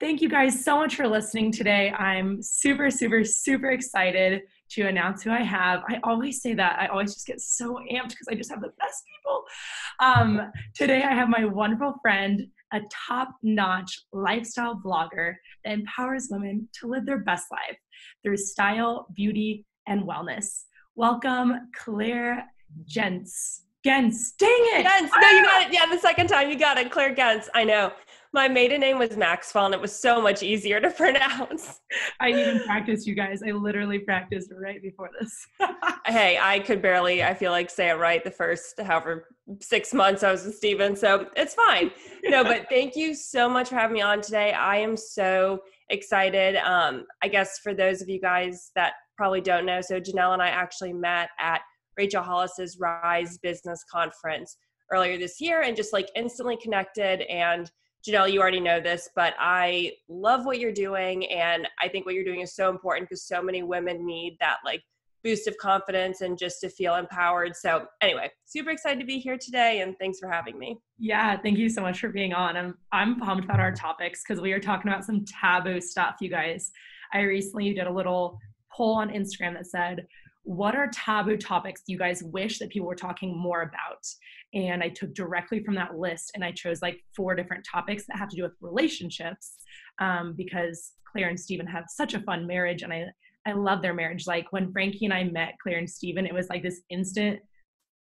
Thank you guys so much for listening today. I'm super, super, super excited to announce who I have. I always say that. I always just get so amped because I just have the best people. Um, today, I have my wonderful friend, a top notch lifestyle vlogger that empowers women to live their best life through style, beauty, and wellness. Welcome, Claire Gentz. Gens, dang it! Gens, no, you got it. Yeah, the second time you got it, Claire Guentz. I know. My maiden name was Maxwell, and it was so much easier to pronounce. I even practiced, you guys. I literally practiced right before this. hey, I could barely, I feel like, say it right the first however six months I was with Stephen, so it's fine. no, but thank you so much for having me on today. I am so excited. Um, I guess for those of you guys that probably don't know, so Janelle and I actually met at Rachel Hollis's Rise Business Conference earlier this year and just like instantly connected and Janelle, you already know this, but I love what you're doing. And I think what you're doing is so important because so many women need that like boost of confidence and just to feel empowered. So, anyway, super excited to be here today and thanks for having me. Yeah, thank you so much for being on. I'm, I'm pumped about our topics because we are talking about some taboo stuff, you guys. I recently did a little poll on Instagram that said, what are taboo topics you guys wish that people were talking more about? And I took directly from that list and I chose like four different topics that have to do with relationships um, because Claire and Stephen have such a fun marriage and I, I love their marriage. Like when Frankie and I met Claire and Stephen, it was like this instant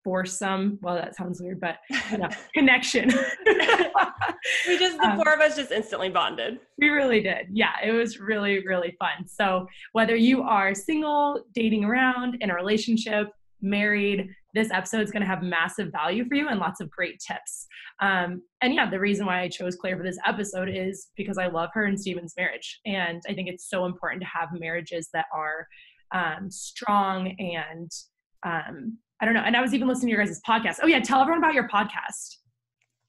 foursome. Well, that sounds weird, but you know, connection. we just the um, four of us just instantly bonded. We really did. Yeah, it was really really fun. So whether you are single, dating around, in a relationship, married, this episode is going to have massive value for you and lots of great tips. Um, and yeah, the reason why I chose Claire for this episode is because I love her and Stephen's marriage, and I think it's so important to have marriages that are um, strong and um, I don't know. And I was even listening to your guys' podcast. Oh yeah, tell everyone about your podcast.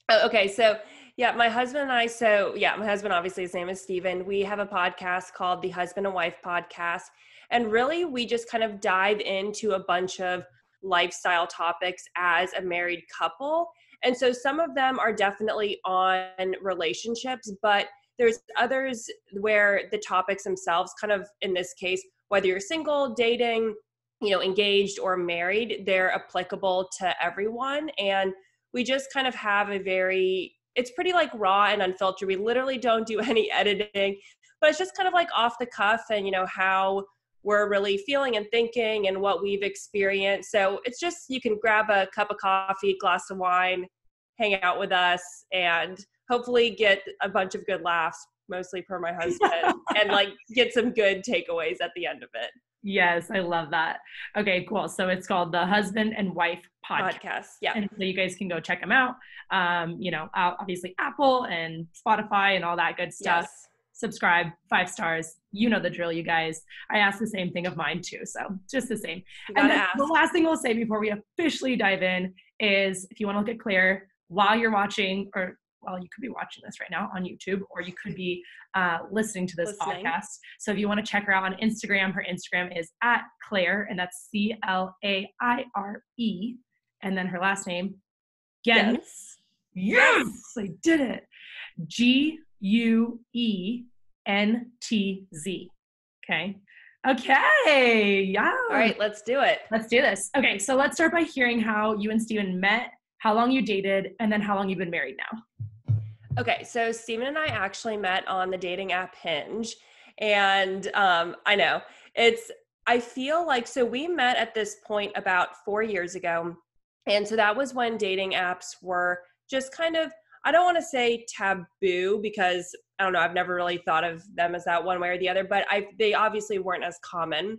Oh, okay, so yeah, my husband and I. So yeah, my husband obviously his name is Stephen. We have a podcast called the Husband and Wife Podcast, and really we just kind of dive into a bunch of lifestyle topics as a married couple. And so some of them are definitely on relationships, but there's others where the topics themselves, kind of in this case, whether you're single, dating, you know, engaged or married, they're applicable to everyone. And we just kind of have a very, it's pretty like raw and unfiltered. We literally don't do any editing, but it's just kind of like off the cuff and, you know, how we're really feeling and thinking and what we've experienced. So it's just, you can grab a cup of coffee, glass of wine, hang out with us, and hopefully get a bunch of good laughs, mostly per my husband, and like get some good takeaways at the end of it. Yes, I love that. Okay, cool. So it's called the Husband and Wife Podcast. Podcast. Yeah. And so you guys can go check them out. Um, you know, obviously Apple and Spotify and all that good stuff. Yes. Subscribe, five stars. You know the drill, you guys. I ask the same thing of mine too. So just the same. And the last thing we'll say before we officially dive in is if you want to look at Claire while you're watching or well, you could be watching this right now on YouTube, or you could be uh, listening to this listening. podcast. So if you want to check her out on Instagram, her Instagram is at Claire, and that's C L A I R E, and then her last name, Guentz. Yes, yes I did it. G U E N T Z. Okay. Okay. Yeah. All right, let's do it. Let's do this. Okay, so let's start by hearing how you and Stephen met, how long you dated, and then how long you've been married now. Okay, so Stephen and I actually met on the dating app Hinge. And um, I know it's, I feel like, so we met at this point about four years ago. And so that was when dating apps were just kind of, I don't want to say taboo because I don't know, I've never really thought of them as that one way or the other, but I, they obviously weren't as common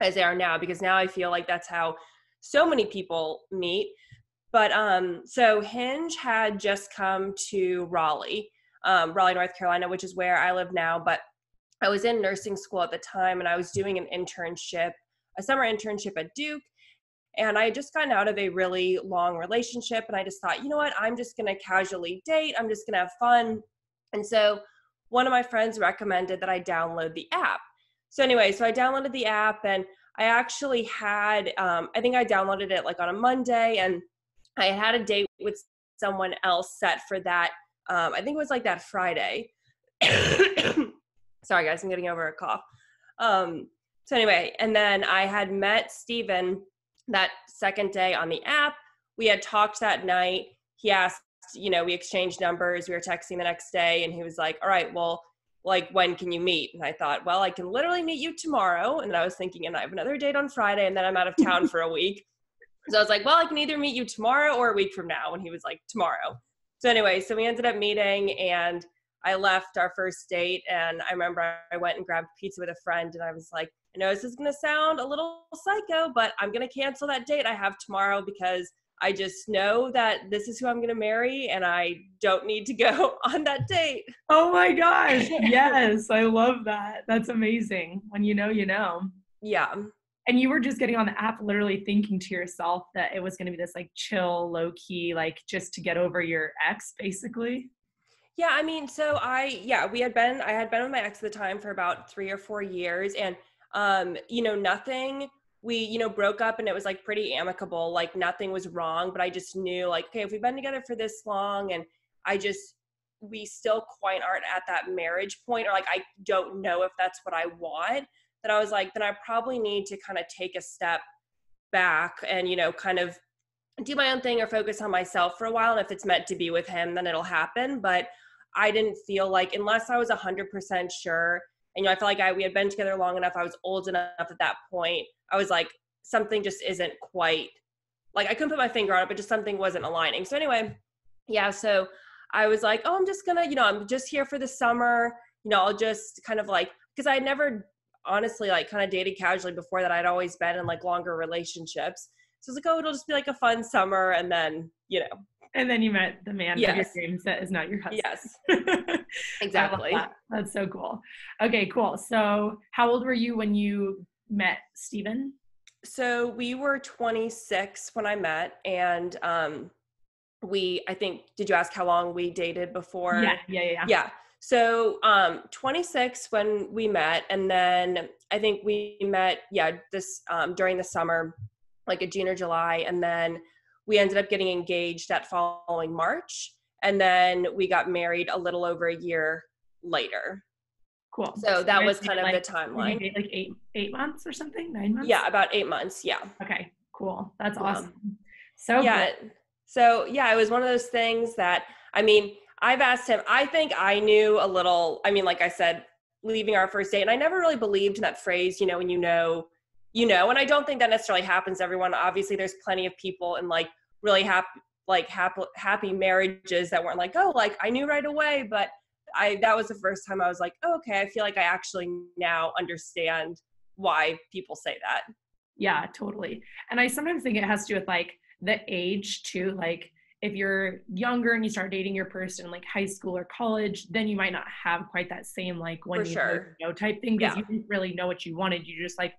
as they are now because now I feel like that's how so many people meet. But um, so Hinge had just come to Raleigh, um, Raleigh, North Carolina, which is where I live now. But I was in nursing school at the time and I was doing an internship, a summer internship at Duke. And I had just gotten out of a really long relationship. And I just thought, you know what? I'm just going to casually date. I'm just going to have fun. And so one of my friends recommended that I download the app. So, anyway, so I downloaded the app and I actually had, um, I think I downloaded it like on a Monday. And I had a date with someone else set for that. Um, I think it was like that Friday. sorry guys, I'm getting over a cough. Um, so anyway, and then I had met Stephen that second day on the app. We had talked that night. He asked, you know, we exchanged numbers. We were texting the next day, and he was like, "All right, well, like when can you meet?" And I thought, well, I can literally meet you tomorrow. And then I was thinking, and I have another date on Friday, and then I'm out of town for a week. So I was like, well, I can either meet you tomorrow or a week from now. And he was like, tomorrow. So anyway, so we ended up meeting, and I left our first date, and I remember I went and grabbed pizza with a friend, and I was like, I know this is gonna sound a little psycho, but I'm gonna cancel that date I have tomorrow because I just know that this is who I'm gonna marry, and I don't need to go on that date. Oh my gosh! Yes, I love that. That's amazing. When you know, you know. Yeah. And you were just getting on the app, literally thinking to yourself that it was going to be this like chill, low key, like just to get over your ex, basically. Yeah, I mean, so I yeah, we had been I had been with my ex at the time for about 3 or 4 years and um you know, nothing we you know broke up and it was like pretty amicable like nothing was wrong but i just knew like okay if we've been together for this long and i just we still quite aren't at that marriage point or like i don't know if that's what i want that i was like then i probably need to kind of take a step back and you know kind of do my own thing or focus on myself for a while and if it's meant to be with him then it'll happen but I didn't feel like unless I was 100% sure you know I felt like I we had been together long enough I was old enough at that point I was like something just isn't quite like I couldn't put my finger on it but just something wasn't aligning. So anyway yeah so I was like oh I'm just gonna you know I'm just here for the summer you know I'll just kind of like because I never honestly like kind of dated casually before that I'd always been in like longer relationships. So I was like oh it'll just be like a fun summer and then you know and then you met the man yes. of your dreams that is not your husband. Yes. exactly. That. That's so cool. Okay, cool. So, how old were you when you met Stephen? So, we were 26 when I met and um we I think did you ask how long we dated before? Yeah, yeah, yeah. Yeah. So, um 26 when we met and then I think we met yeah, this um during the summer like a June or July and then we ended up getting engaged that following March. And then we got married a little over a year later. Cool. So that was kind of like, the timeline. Like eight eight months or something, nine months. Yeah, about eight months. Yeah. Okay. Cool. That's awesome. So yeah. Cool. So yeah, it was one of those things that I mean, I've asked him. I think I knew a little. I mean, like I said, leaving our first date, and I never really believed in that phrase. You know, when you know, you know. And I don't think that necessarily happens to everyone. Obviously, there's plenty of people in like really happy like happy happy marriages that weren't like oh like i knew right away but i that was the first time i was like oh, okay i feel like i actually now understand why people say that yeah totally and i sometimes think it has to do with like the age too like if you're younger and you start dating your person like high school or college, then you might not have quite that same like when For you sure. know type thing because yeah. you didn't really know what you wanted. You just like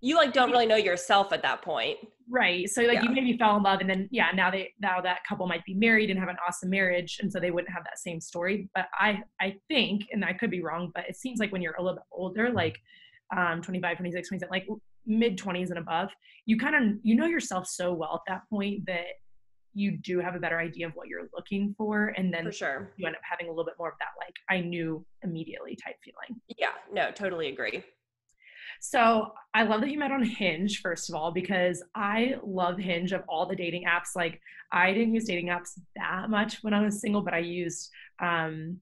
you like don't really know yourself at that point. Right so like yeah. you maybe fell in love and then yeah now they now that couple might be married and have an awesome marriage and so they wouldn't have that same story but i i think and i could be wrong but it seems like when you're a little bit older like um 25 26 27 like mid 20s and above you kind of you know yourself so well at that point that you do have a better idea of what you're looking for and then for sure. you end up having a little bit more of that like i knew immediately type feeling. Yeah no totally agree so I love that you met on Hinge, first of all, because I love Hinge of all the dating apps. Like I didn't use dating apps that much when I was single, but I used um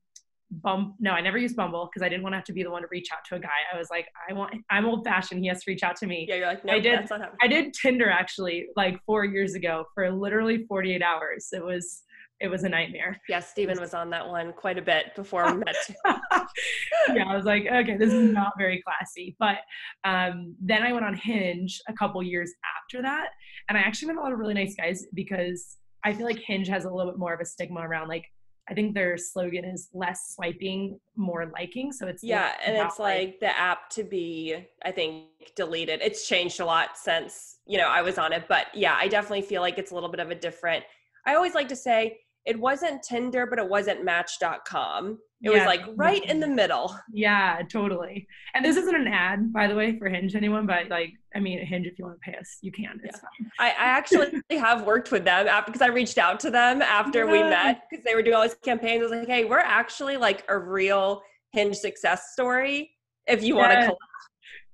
Bump. No, I never used Bumble because I didn't want to have to be the one to reach out to a guy. I was like, I want. I'm old fashioned. He has to reach out to me. Yeah, you're like, no, I did. That's not happening. I did Tinder actually, like four years ago, for literally 48 hours. It was it was a nightmare. Yeah, Stephen was on that one quite a bit before we met. yeah, I was like, okay, this is not very classy. But um, then I went on Hinge a couple years after that, and I actually met a lot of really nice guys because I feel like Hinge has a little bit more of a stigma around like I think their slogan is less swiping, more liking. So it's yeah, and it's like, like the app to be, I think, deleted. It's changed a lot since you know I was on it, but yeah, I definitely feel like it's a little bit of a different. I always like to say it wasn't Tinder, but it wasn't Match.com. It yeah, was like right in the middle. Yeah, totally. And this isn't an ad, by the way, for Hinge anyone, but like, I mean, Hinge, if you want to pay us, you can. It's yeah. fine. I, I actually have worked with them because I reached out to them after yeah. we met because they were doing all these campaigns. I was like, hey, we're actually like a real Hinge success story if you yes. want to collab.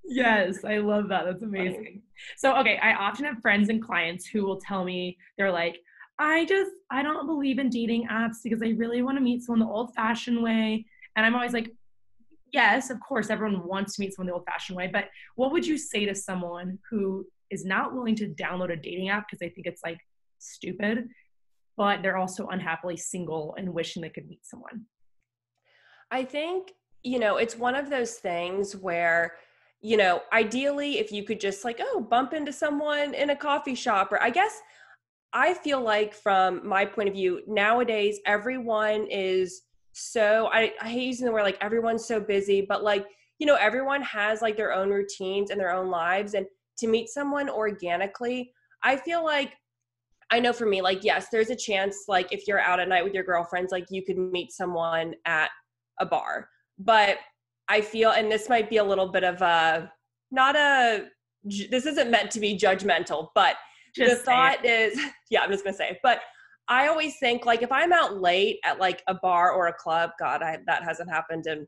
Yes, I love that. That's amazing. So, okay, I often have friends and clients who will tell me they're like, I just I don't believe in dating apps because I really want to meet someone the old-fashioned way. And I'm always like, yes, of course, everyone wants to meet someone the old-fashioned way, but what would you say to someone who is not willing to download a dating app because they think it's like stupid, but they're also unhappily single and wishing they could meet someone? I think, you know, it's one of those things where you know, ideally, if you could just like, oh, bump into someone in a coffee shop, or I guess I feel like from my point of view, nowadays everyone is so I, I hate using the word like everyone's so busy, but like, you know, everyone has like their own routines and their own lives. And to meet someone organically, I feel like I know for me, like, yes, there's a chance, like, if you're out at night with your girlfriends, like, you could meet someone at a bar. But I feel, and this might be a little bit of a, not a, this isn't meant to be judgmental, but the thought is, yeah, I'm just gonna say, but I always think like if I'm out late at like a bar or a club, God, I, that hasn't happened in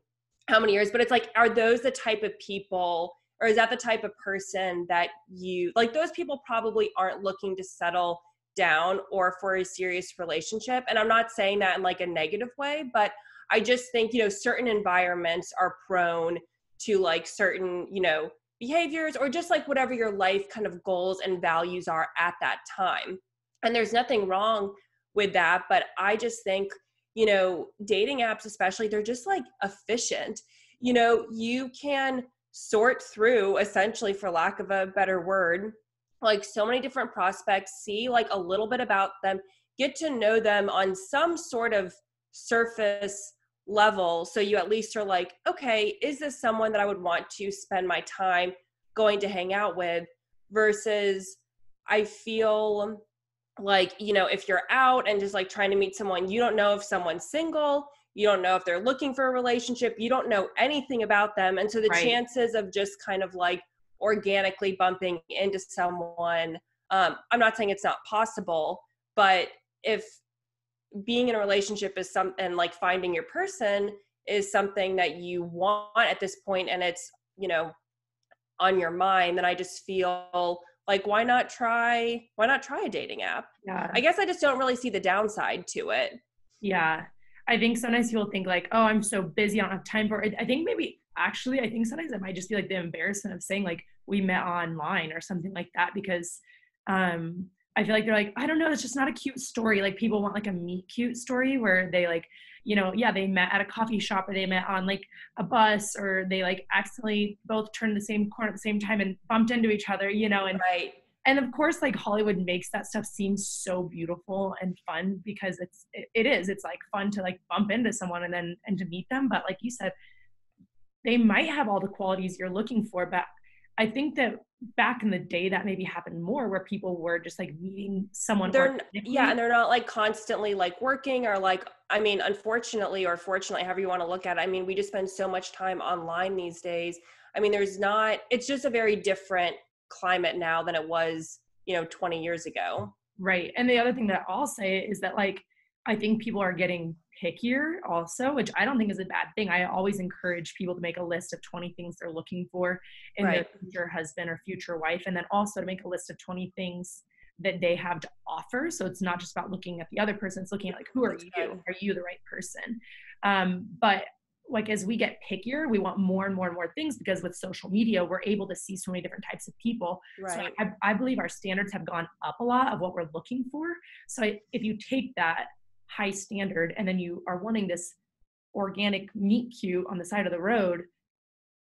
how many years, but it's like, are those the type of people, or is that the type of person that you like? Those people probably aren't looking to settle down or for a serious relationship. And I'm not saying that in like a negative way, but I just think, you know, certain environments are prone to like certain, you know, behaviors or just like whatever your life kind of goals and values are at that time. And there's nothing wrong with that, but I just think, you know, dating apps especially, they're just like efficient. You know, you can sort through essentially for lack of a better word, like so many different prospects, see like a little bit about them, get to know them on some sort of surface level. So you at least are like okay is this someone that i would want to spend my time going to hang out with? Versus i feel like you know if you're out and just like trying to meet someone you don't know if someone's single you don't know if they're looking for a relationship you don't know anything about them. And so the right. chances of just kind of like organically bumping into someone um, i'm not saying it's not possible but if being in a relationship is some and like finding your person is something that you want at this point and it's you know on your mind then i just feel like why not try why not try a dating app? Yeah. I guess i just don't really see the downside to it. Yeah. I think sometimes people think like oh i'm so busy i don't have time for it. I think maybe actually i think sometimes it might just be like the embarrassment of saying like we met online or something like that because um I feel like they're like, I don't know, it's just not a cute story. Like people want like a meet cute story where they like, you know, yeah, they met at a coffee shop or they met on like a bus or they like accidentally both turned the same corner at the same time and bumped into each other, you know, and right. And of course, like Hollywood makes that stuff seem so beautiful and fun because it's it, it is. It's like fun to like bump into someone and then and to meet them. But like you said, they might have all the qualities you're looking for, but I think that back in the day that maybe happened more where people were just like meeting someone they're yeah and they're not like constantly like working or like i mean unfortunately or fortunately however you want to look at it i mean we just spend so much time online these days. I mean there's not it's just a very different climate now than it was you know 20 years ago. Right and the other thing that i'll say is that like i think people are getting pickier also which i don't think is a bad thing. I always encourage people to make a list of 20 things they're looking for in right. their future husband or future wife and then also to make a list of 20 things that they have to offer. So it's not just about looking at the other person it's looking at like who are you? are you the right person? Um, but like as we get pickier we want more and more and more things because with social media we're able to see so many different types of people. Right. so I, I believe our standards have gone up a lot of what we're looking for. So I, if you take that high standard and then you are wanting this organic meet cute on the side of the road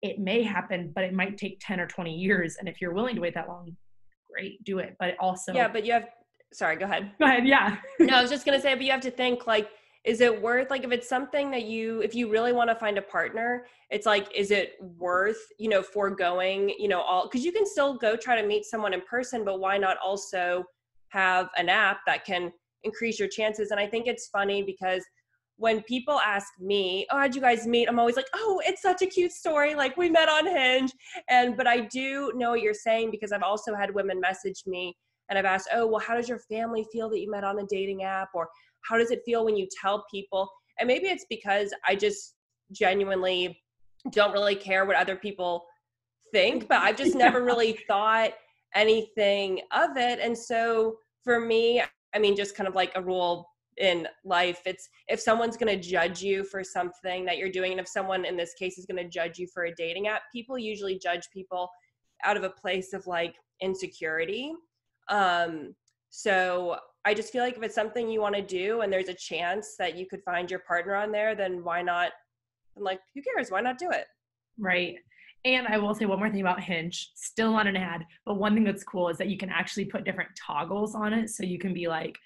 it may happen but it might take 10 or 20 years. And if you're willing to wait that long great do it. But also yeah but you have sorry go ahead. Go ahead yeah. No i was just going to say but you have to think like is it worth like if it's something that you if you really want to find a partner it's like is it worth you know foregoing you know all because you can still go try to meet someone in person but why not also have an app that can increase your chances. And I think it's funny because when people ask me, "Oh, how'd you guys meet?" I'm always like, "Oh, it's such a cute story. Like we met on Hinge." And but I do know what you're saying because I've also had women message me and I've asked, "Oh, well, how does your family feel that you met on a dating app or how does it feel when you tell people?" And maybe it's because I just genuinely don't really care what other people think, but I've just never really thought anything of it. And so for me, I mean, just kind of like a rule in life, it's if someone's going to judge you for something that you're doing, and if someone in this case is going to judge you for a dating app, people usually judge people out of a place of like insecurity. Um, so I just feel like if it's something you want to do and there's a chance that you could find your partner on there, then why not? I'm like, who cares? Why not do it? Right. And I will say one more thing about Hinge, still on an ad, but one thing that's cool is that you can actually put different toggles on it. So you can be like,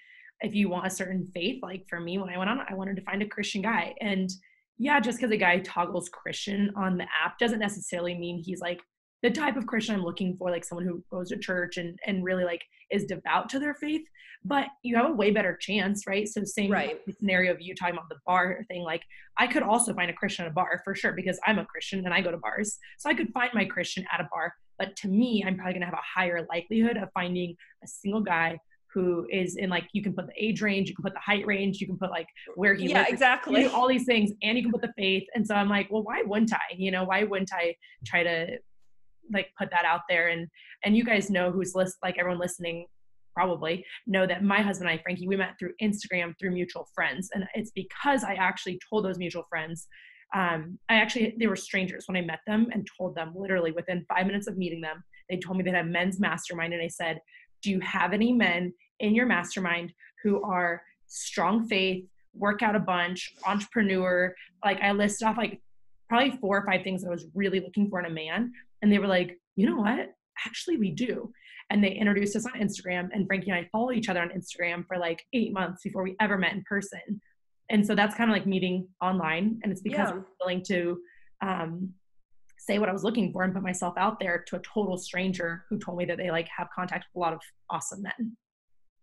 if you want a certain faith, like for me, when I went on, I wanted to find a Christian guy. And yeah, just because a guy toggles Christian on the app doesn't necessarily mean he's like the type of Christian I'm looking for, like someone who goes to church and and really like is devout to their faith. But you have a way better chance, right? So same right. scenario of you talking about the bar thing. Like I could also find a Christian at a bar for sure because I'm a Christian and I go to bars. So I could find my Christian at a bar. But to me, I'm probably gonna have a higher likelihood of finding a single guy who is in like you can put the age range, you can put the height range, you can put like where he yeah lives, exactly all these things, and you can put the faith. And so I'm like, well, why wouldn't I? You know, why wouldn't I try to like put that out there and and you guys know who's list like everyone listening probably know that my husband and I, Frankie, we met through Instagram through mutual friends. And it's because I actually told those mutual friends, um, I actually, they were strangers when I met them and told them literally within five minutes of meeting them, they told me they had a men's mastermind. And I said, Do you have any men in your mastermind who are strong faith, work out a bunch, entrepreneur? Like I listed off like probably four or five things that I was really looking for in a man. And they were like, you know what? Actually, we do. And they introduced us on Instagram. And Frankie and I follow each other on Instagram for like eight months before we ever met in person. And so that's kind of like meeting online. And it's because yeah. I'm willing to um, say what I was looking for and put myself out there to a total stranger who told me that they like have contact with a lot of awesome men.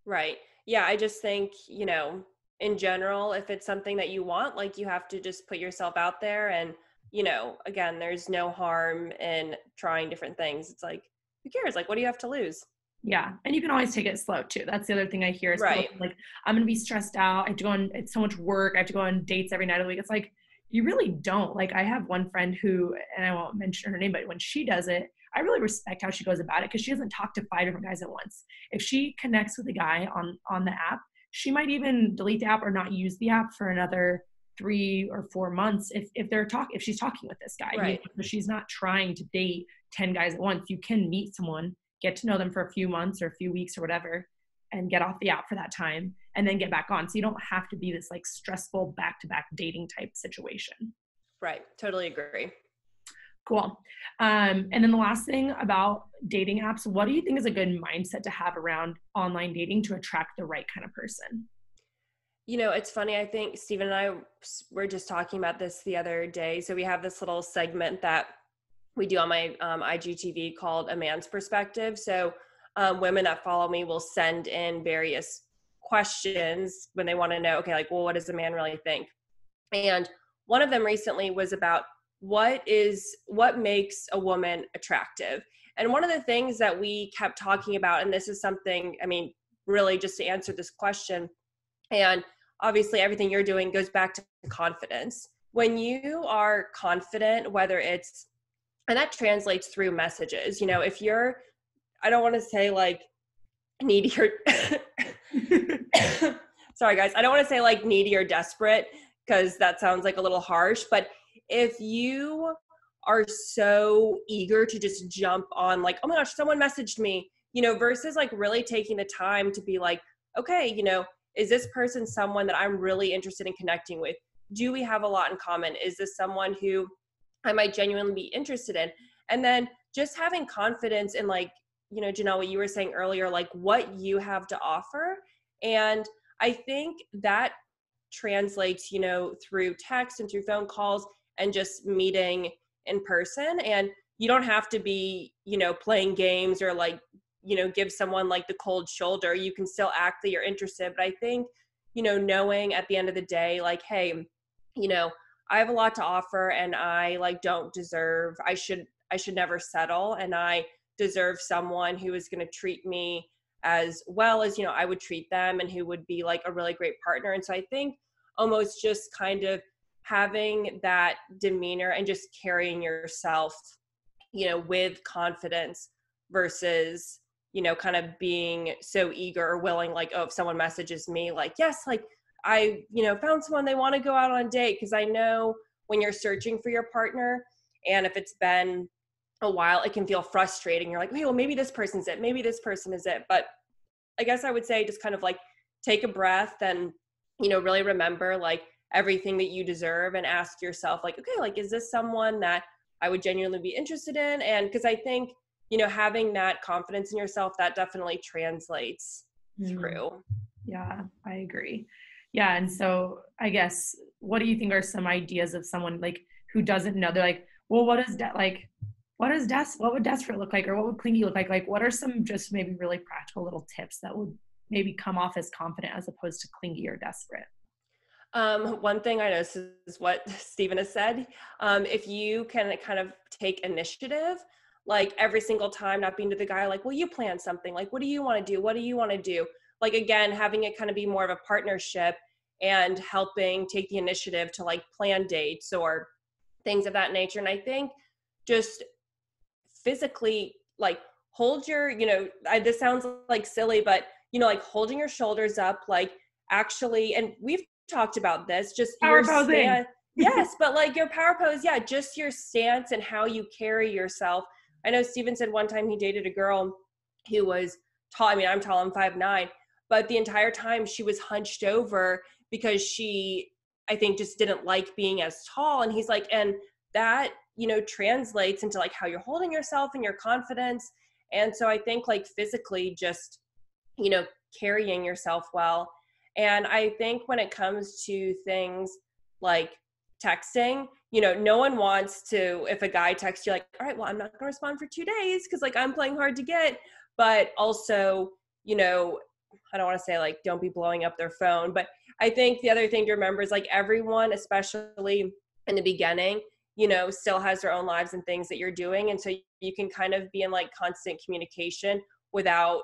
Right. Yeah. I just think, you know, in general, if it's something that you want, like you have to just put yourself out there and you know, again, there's no harm in trying different things. It's like, who cares? Like, what do you have to lose? Yeah. And you can always take it slow too. That's the other thing I hear is right. like, I'm going to be stressed out. I have to go on, it's so much work. I have to go on dates every night of the week. It's like, you really don't. Like, I have one friend who, and I won't mention her name, but when she does it, I really respect how she goes about it because she doesn't talk to five different guys at once. If she connects with a guy on on the app, she might even delete the app or not use the app for another three or four months if if they're talk if she's talking with this guy right. you know, she's not trying to date 10 guys at once. You can meet someone get to know them for a few months or a few weeks or whatever and get off the app for that time and then get back on. So you don't have to be this like stressful back to back dating type situation. Right. Totally agree. Cool. Um, and then the last thing about dating apps what do you think is a good mindset to have around online dating to attract the right kind of person you know, it's funny. I think Stephen and I were just talking about this the other day. So we have this little segment that we do on my um, IGTV called A Man's Perspective. So um, women that follow me will send in various questions when they want to know, okay, like, well, what does a man really think? And one of them recently was about what is what makes a woman attractive. And one of the things that we kept talking about, and this is something, I mean, really just to answer this question, and obviously everything you're doing goes back to confidence. When you are confident, whether it's, and that translates through messages, you know, if you're, I don't want to say like needy or, sorry guys, I don't want to say like needy or desperate because that sounds like a little harsh, but if you are so eager to just jump on like, oh my gosh, someone messaged me, you know, versus like really taking the time to be like, okay, you know, is this person someone that I'm really interested in connecting with? Do we have a lot in common? Is this someone who I might genuinely be interested in? And then just having confidence in like, you know, Janelle, what you were saying earlier, like what you have to offer. And I think that translates, you know, through text and through phone calls and just meeting in person. And you don't have to be, you know, playing games or like you know give someone like the cold shoulder you can still act that you're interested. But i think you know knowing at the end of the day like hey you know i have a lot to offer and i like don't deserve i should i should never settle. And i deserve someone who is going to treat me as well as you know i would treat them and who would be like a really great partner. And so i think almost just kind of having that demeanor and just carrying yourself, you know, with confidence versus, you know, kind of being so eager or willing, like, oh, if someone messages me, like, yes, like, I, you know, found someone they want to go out on a date. Cause I know when you're searching for your partner, and if it's been a while, it can feel frustrating. You're like, hey, well, maybe this person's it. Maybe this person is it. But I guess I would say just kind of like take a breath and, you know, really remember like everything that you deserve and ask yourself, like, okay, like, is this someone that I would genuinely be interested in? And because I think, you know, having that confidence in yourself, that definitely translates mm-hmm. through. Yeah, I agree. Yeah. And so I guess, what do you think are some ideas of someone like who doesn't know? They're like, well, what is that like? what does des- what would desperate look like or what would clingy look like like what are some just maybe really practical little tips that would maybe come off as confident as opposed to clingy or desperate um, one thing I noticed is what Stephen has said. Um, if you can kind of take initiative, like every single time, not being to the guy, like, well, you plan something. Like, what do you want to do? What do you want to do? Like, again, having it kind of be more of a partnership and helping take the initiative to like plan dates or things of that nature. And I think just physically like hold your you know I, this sounds like silly but you know like holding your shoulders up like actually and we've talked about this just power posing stand, yes but like your power pose yeah just your stance and how you carry yourself i know stephen said one time he dated a girl who was tall i mean i'm tall i'm five nine but the entire time she was hunched over because she i think just didn't like being as tall. And he's like and that you know translates into like how you're holding yourself and your confidence. And so i think like physically just you know carrying yourself well. And i think when it comes to things like texting you know no one wants to if a guy texts you like all right well i'm not going to respond for two days because like i'm playing hard to get but also you know i don't want to say like don't be blowing up their phone but i think the other thing to remember is like everyone especially in the beginning you know still has their own lives and things that you're doing and so you can kind of be in like constant communication without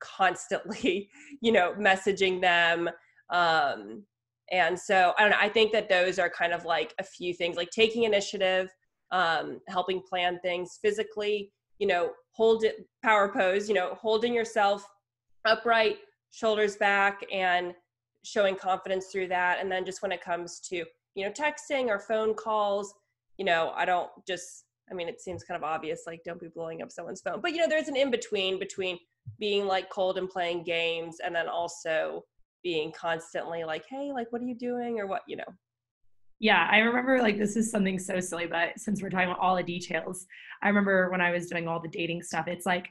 constantly you know messaging them um and so i don't know i think that those are kind of like a few things like taking initiative um helping plan things physically you know hold it power pose you know holding yourself upright shoulders back and showing confidence through that and then just when it comes to you know texting or phone calls you know, I don't just, I mean, it seems kind of obvious, like, don't be blowing up someone's phone. But, you know, there's an in between between being like cold and playing games and then also being constantly like, hey, like, what are you doing? Or what, you know. Yeah, I remember like this is something so silly, but since we're talking about all the details, I remember when I was doing all the dating stuff, it's like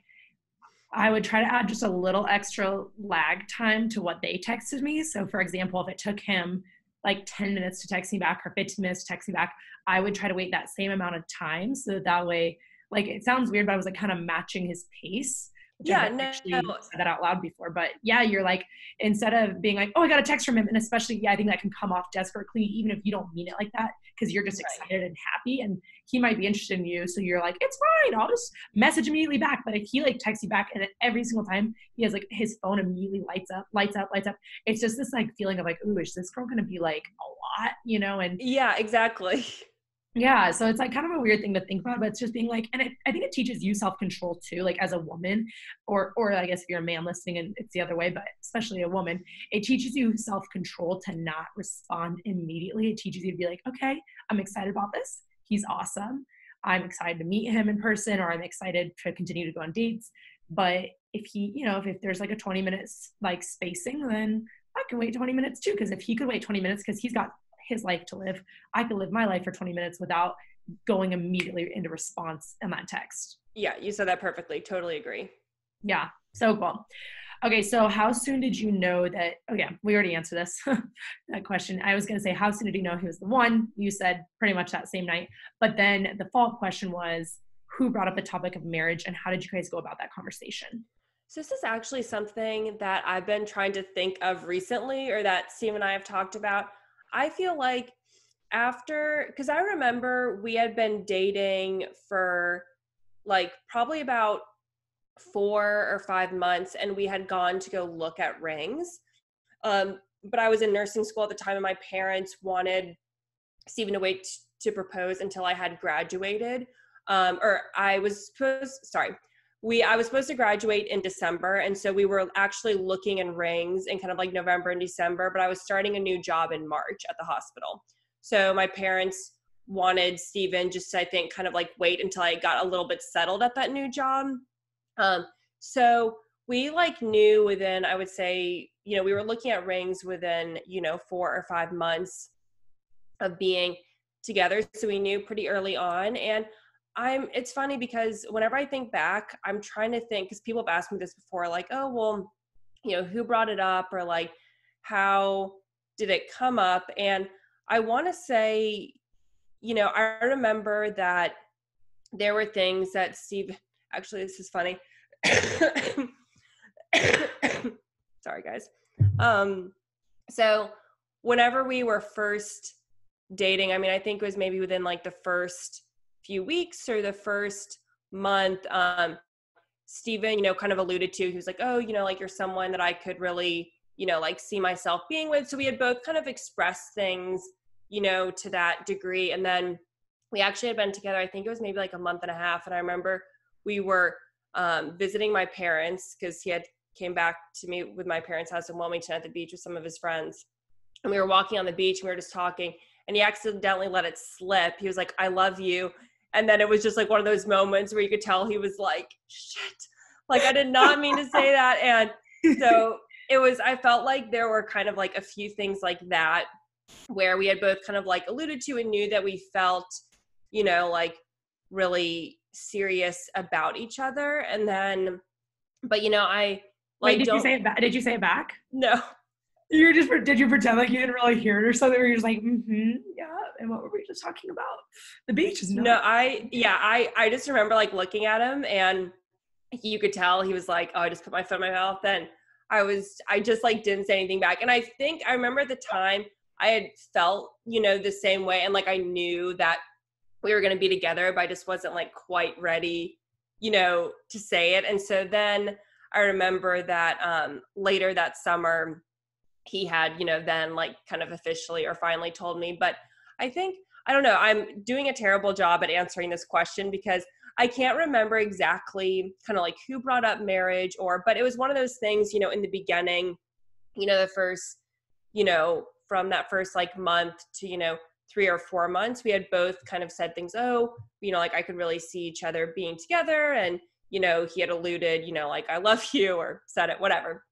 I would try to add just a little extra lag time to what they texted me. So, for example, if it took him like 10 minutes to text me back or 15 minutes to text me back, I would try to wait that same amount of time so that, that way, like it sounds weird, but I was like kind of matching his pace yeah, no, said that out loud before. But yeah, you're like instead of being like, oh, I got a text from him, and especially yeah, I think that can come off desperately, even if you don't mean it like that, because you're just right. excited and happy, and he might be interested in you. So you're like, it's fine, I'll just message immediately back. But if he like texts you back, and every single time he has like his phone immediately lights up, lights up, lights up, it's just this like feeling of like, ooh, is this girl gonna be like a lot, you know? And yeah, exactly. Yeah so it's like kind of a weird thing to think about but it's just being like and it, i think it teaches you self-control too like as a woman or or i guess if you're a man listening and it's the other way but especially a woman it teaches you self-control to not respond immediately. It teaches you to be like okay i'm excited about this. He's awesome. I'm excited to meet him in person or i'm excited to continue to go on dates. But if he you know if, if there's like a 20 minutes like spacing then I can wait 20 minutes too. Because if he could wait 20 minutes because he's got his life to live. I could live my life for 20 minutes without going immediately into response in that text. Yeah, you said that perfectly. Totally agree. Yeah, so cool. Okay, so how soon did you know that? Oh, yeah, we already answered this that question. I was going to say, how soon did you know he was the one? You said pretty much that same night. But then the follow up question was, who brought up the topic of marriage and how did you guys go about that conversation? So, this is actually something that I've been trying to think of recently, or that Steve and I have talked about. I feel like after, because I remember we had been dating for like probably about four or five months and we had gone to go look at rings. Um, but I was in nursing school at the time and my parents wanted Stephen to wait to propose until I had graduated. Um, or I was supposed, sorry, we I was supposed to graduate in December, and so we were actually looking in rings in kind of like November and December. But I was starting a new job in March at the hospital, so my parents wanted Stephen just I think kind of like wait until I got a little bit settled at that new job. Um, so we like knew within I would say you know we were looking at rings within you know four or five months of being together, so we knew pretty early on and I'm it's funny because whenever I think back, I'm trying to think because people have asked me this before, like, oh well, you know, who brought it up or like how did it come up? And I want to say, you know, I remember that there were things that Steve actually this is funny. Sorry guys. Um so whenever we were first dating, I mean, I think it was maybe within like the first few weeks or the first month, um, Stephen, you know, kind of alluded to, he was like, oh, you know, like you're someone that I could really, you know, like see myself being with. So we had both kind of expressed things, you know, to that degree. And then we actually had been together, I think it was maybe like a month and a half. And I remember we were um, visiting my parents because he had came back to me with my parents' house in Wilmington at the beach with some of his friends. And we were walking on the beach and we were just talking. And he accidentally let it slip. He was like, I love you and then it was just like one of those moments where you could tell he was like shit. Like i did not mean to say that. And so it was i felt like there were kind of like a few things like that where we had both kind of like alluded to and knew that we felt you know like really serious about each other. And then but you know i like Wait, did you say it back did you say it back? No you just did you pretend like you didn't really hear it or something? Or you're just like, mm-hmm, yeah. And what were we just talking about? The beach is no. I yeah. I I just remember like looking at him and you could tell he was like, oh, I just put my foot in my mouth. And I was I just like didn't say anything back. And I think I remember at the time I had felt you know the same way and like I knew that we were going to be together, but I just wasn't like quite ready, you know, to say it. And so then I remember that um, later that summer he had, you know, then like kind of officially or finally told me. But I think, I don't know, I'm doing a terrible job at answering this question because I can't remember exactly kind of like who brought up marriage or, but it was one of those things, you know, in the beginning, you know, the first, you know, from that first like month to, you know, three or four months, we had both kind of said things, oh, you know, like I could really see each other being together. And, you know, he had alluded, you know, like I love you or said it, whatever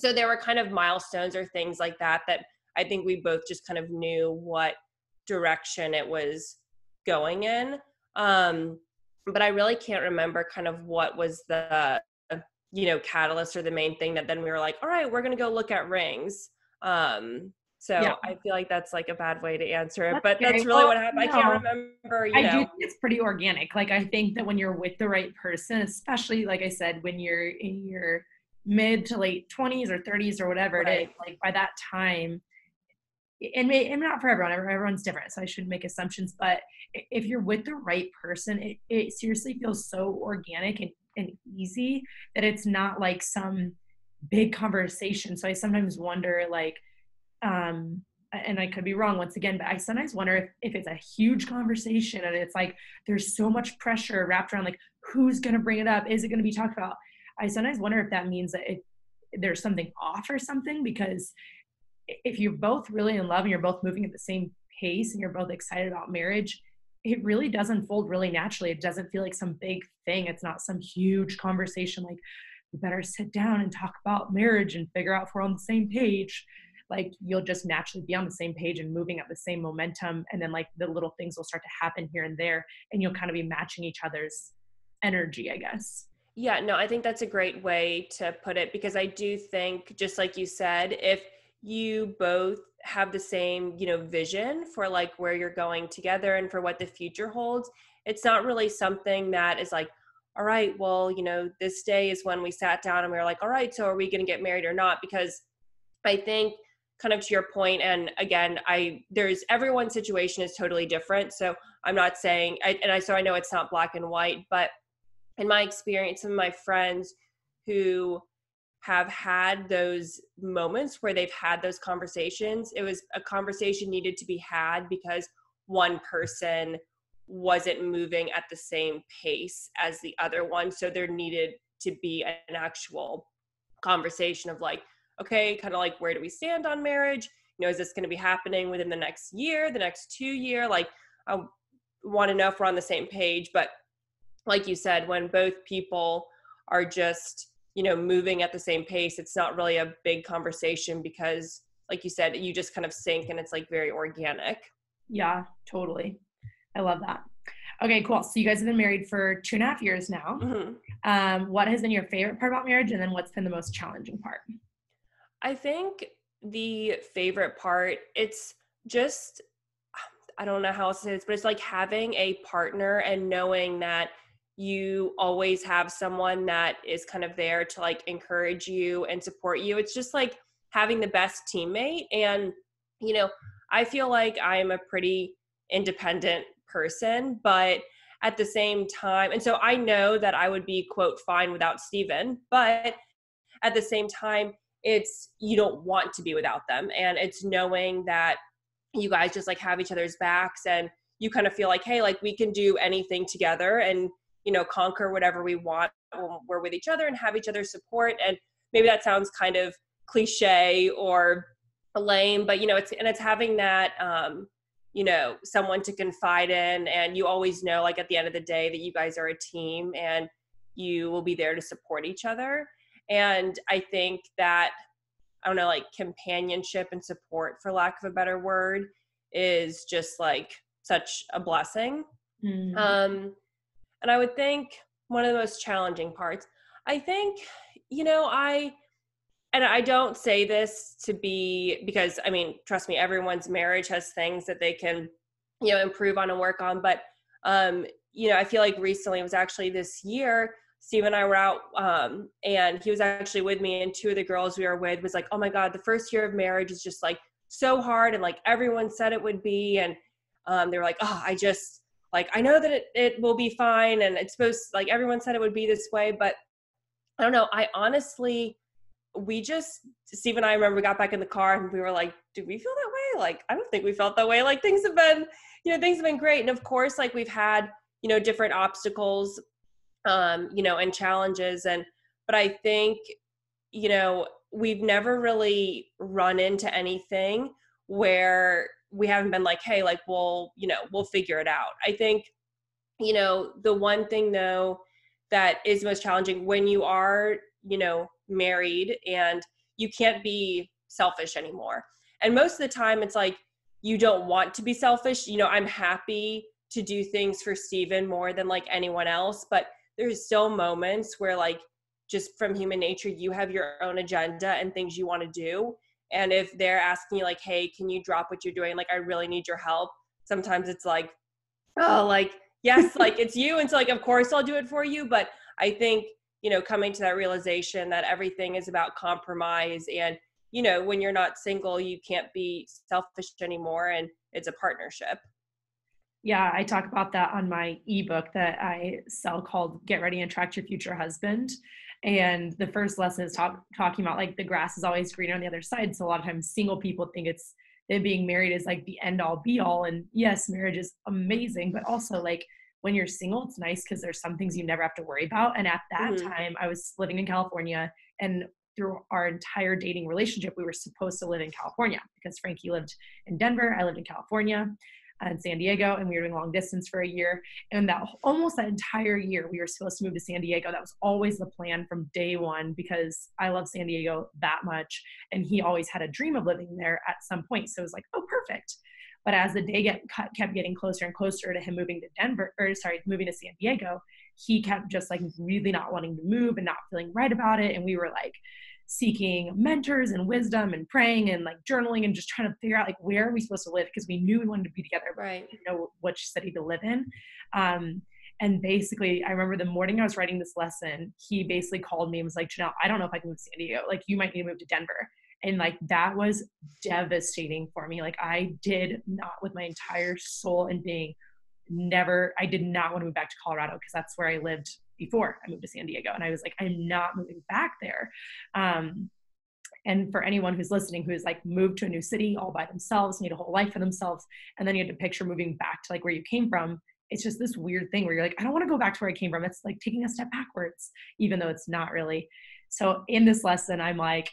so there were kind of milestones or things like that that I think we both just kind of knew what direction it was going in. Um, but I really can't remember kind of what was the you know catalyst or the main thing that then we were like, all right, we're gonna go look at rings. Um, so yeah. I feel like that's like a bad way to answer it, that's but that's really well, what happened. No, I can't remember. I know. do think it's pretty organic. Like I think that when you're with the right person, especially like I said, when you're in your mid to late 20s or 30s or whatever right. it is like by that time and, may, and not for everyone everyone's different so i shouldn't make assumptions but if you're with the right person it, it seriously feels so organic and, and easy that it's not like some big conversation so i sometimes wonder like um and I could be wrong once again, but I sometimes wonder if, if it's a huge conversation and it's like there's so much pressure wrapped around like who's gonna bring it up? Is it gonna be talked about? I sometimes wonder if that means that it, there's something off or something because if you're both really in love and you're both moving at the same pace and you're both excited about marriage, it really does unfold really naturally. It doesn't feel like some big thing. It's not some huge conversation like we better sit down and talk about marriage and figure out if we're on the same page. Like you'll just naturally be on the same page and moving at the same momentum. And then like the little things will start to happen here and there and you'll kind of be matching each other's energy, I guess. Yeah, no, I think that's a great way to put it because I do think, just like you said, if you both have the same, you know, vision for like where you're going together and for what the future holds, it's not really something that is like, all right, well, you know, this day is when we sat down and we were like, all right, so are we going to get married or not? Because I think kind of to your point and again i there's everyone's situation is totally different so i'm not saying I, and i so i know it's not black and white but in my experience, some of my friends who have had those moments where they've had those conversations, it was a conversation needed to be had because one person wasn't moving at the same pace as the other one. So there needed to be an actual conversation of like, okay, kind of like where do we stand on marriage? You know, is this going to be happening within the next year, the next two year? Like, I want to know if we're on the same page. But like you said, when both people are just, you know, moving at the same pace, it's not really a big conversation because, like you said, you just kind of sync and it's like very organic. Yeah, totally. I love that. Okay, cool. So you guys have been married for two and a half years now. Mm-hmm. Um, what has been your favorite part about marriage, and then what's been the most challenging part? I think the favorite part, it's just I don't know how else to say this, but it's like having a partner and knowing that you always have someone that is kind of there to like encourage you and support you. It's just like having the best teammate. And, you know, I feel like I'm a pretty independent person, but at the same time, and so I know that I would be, quote, fine without Stephen, but at the same time, it's you don't want to be without them. And it's knowing that you guys just like have each other's backs and you kind of feel like, hey, like we can do anything together and, you know, conquer whatever we want when we're with each other and have each other's support. And maybe that sounds kind of cliche or lame, but you know, it's and it's having that um, you know, someone to confide in and you always know like at the end of the day that you guys are a team and you will be there to support each other. And I think that I don't know, like companionship and support, for lack of a better word, is just like such a blessing. Mm-hmm. Um, and I would think one of the most challenging parts, I think, you know, I, and I don't say this to be because I mean, trust me, everyone's marriage has things that they can, you know, improve on and work on. But, um, you know, I feel like recently it was actually this year Steve and I were out, um, and he was actually with me, and two of the girls we were with was like, "Oh my God, the first year of marriage is just like so hard, and like everyone said it would be, and um, they were like, oh, I just like I know that it it will be fine, and it's supposed like everyone said it would be this way, but I don't know. I honestly, we just Steve and I remember we got back in the car and we were like, do we feel that way? Like I don't think we felt that way. Like things have been, you know, things have been great, and of course, like we've had you know different obstacles um, you know, and challenges. And, but I think, you know, we've never really run into anything where we haven't been like, hey, like, we'll, you know, we'll figure it out. I think, you know, the one thing though that is most challenging when you are, you know, married and you can't be selfish anymore. And most of the time it's like, you don't want to be selfish. You know, I'm happy to do things for Stephen more than like anyone else, but there's still moments where like just from human nature you have your own agenda and things you want to do and if they're asking you like hey can you drop what you're doing? Like i really need your help sometimes it's like oh like yes like it's you. And so like of course i'll do it for you. But i think you know coming to that realization that everything is about compromise and you know when you're not single you can't be selfish anymore and it's a partnership. Yeah, I talk about that on my ebook that I sell called Get Ready and Attract Your Future Husband. And the first lesson is talk, talking about like the grass is always greener on the other side. So a lot of times single people think it's that being married is like the end all be all. And yes, marriage is amazing, but also like when you're single, it's nice because there's some things you never have to worry about. And at that mm-hmm. time, I was living in California and through our entire dating relationship, we were supposed to live in California because Frankie lived in Denver. I lived in California in San Diego and we were doing long distance for a year. And that almost that entire year we were supposed to move to San Diego. That was always the plan from day one because I love San Diego that much. And he always had a dream of living there at some point. So it was like, oh, perfect. But as the day get, kept getting closer and closer to him moving to Denver, or sorry, moving to San Diego, he kept just like really not wanting to move and not feeling right about it. And we were like, seeking mentors and wisdom and praying and like journaling and just trying to figure out like where are we supposed to live? Because we knew we wanted to be together but right. we didn't know which city to live in. Um, and basically i remember the morning i was writing this lesson he basically called me and was like janelle i don't know if i can move to san diego. Like you might need to move to denver. And like that was devastating for me. Like i did not with my entire soul and being never i did not want to move back to colorado because that's where i lived before I moved to San Diego. And I was like, I'm not moving back there. Um, And for anyone who's listening who's like moved to a new city all by themselves, made a whole life for themselves, and then you had to picture moving back to like where you came from, it's just this weird thing where you're like, I don't want to go back to where I came from. It's like taking a step backwards, even though it's not really. So in this lesson, I'm like,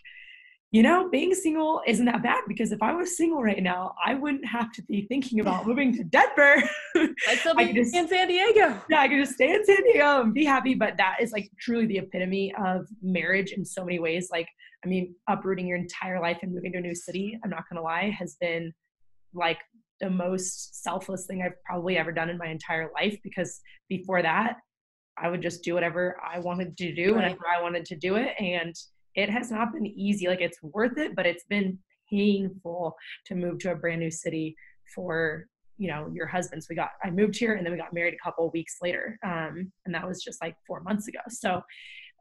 you know, being single isn't that bad because if I was single right now, I wouldn't have to be thinking about moving to Denver. I'd still be just, in San Diego. Yeah, I could just stay in San Diego and be happy. But that is like truly the epitome of marriage in so many ways. Like, I mean, uprooting your entire life and moving to a new city, I'm not gonna lie, has been like the most selfless thing I've probably ever done in my entire life because before that, I would just do whatever I wanted to do right. whenever I wanted to do it. And it has not been easy. Like it's worth it, but it's been painful to move to a brand new city for you know your husband. So we got I moved here and then we got married a couple weeks later, um, and that was just like four months ago. So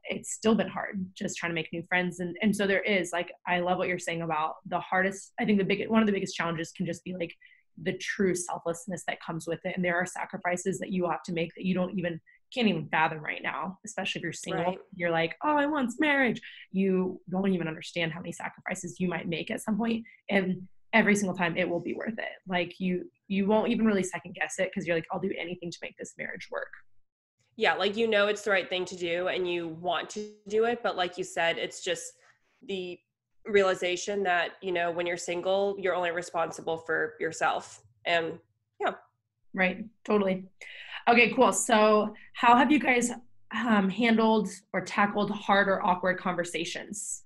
it's still been hard just trying to make new friends and and so there is like I love what you're saying about the hardest. I think the big one of the biggest challenges can just be like the true selflessness that comes with it, and there are sacrifices that you have to make that you don't even can't even fathom right now, especially if you're single. Right. You're like, oh, I want marriage. You don't even understand how many sacrifices you might make at some point, and every single time it will be worth it. Like you, you won't even really second guess it because you're like, I'll do anything to make this marriage work. Yeah, like you know it's the right thing to do, and you want to do it, but like you said, it's just the realization that you know when you're single, you're only responsible for yourself, and yeah. Right. Totally. Okay, cool. So, how have you guys um, handled or tackled hard or awkward conversations?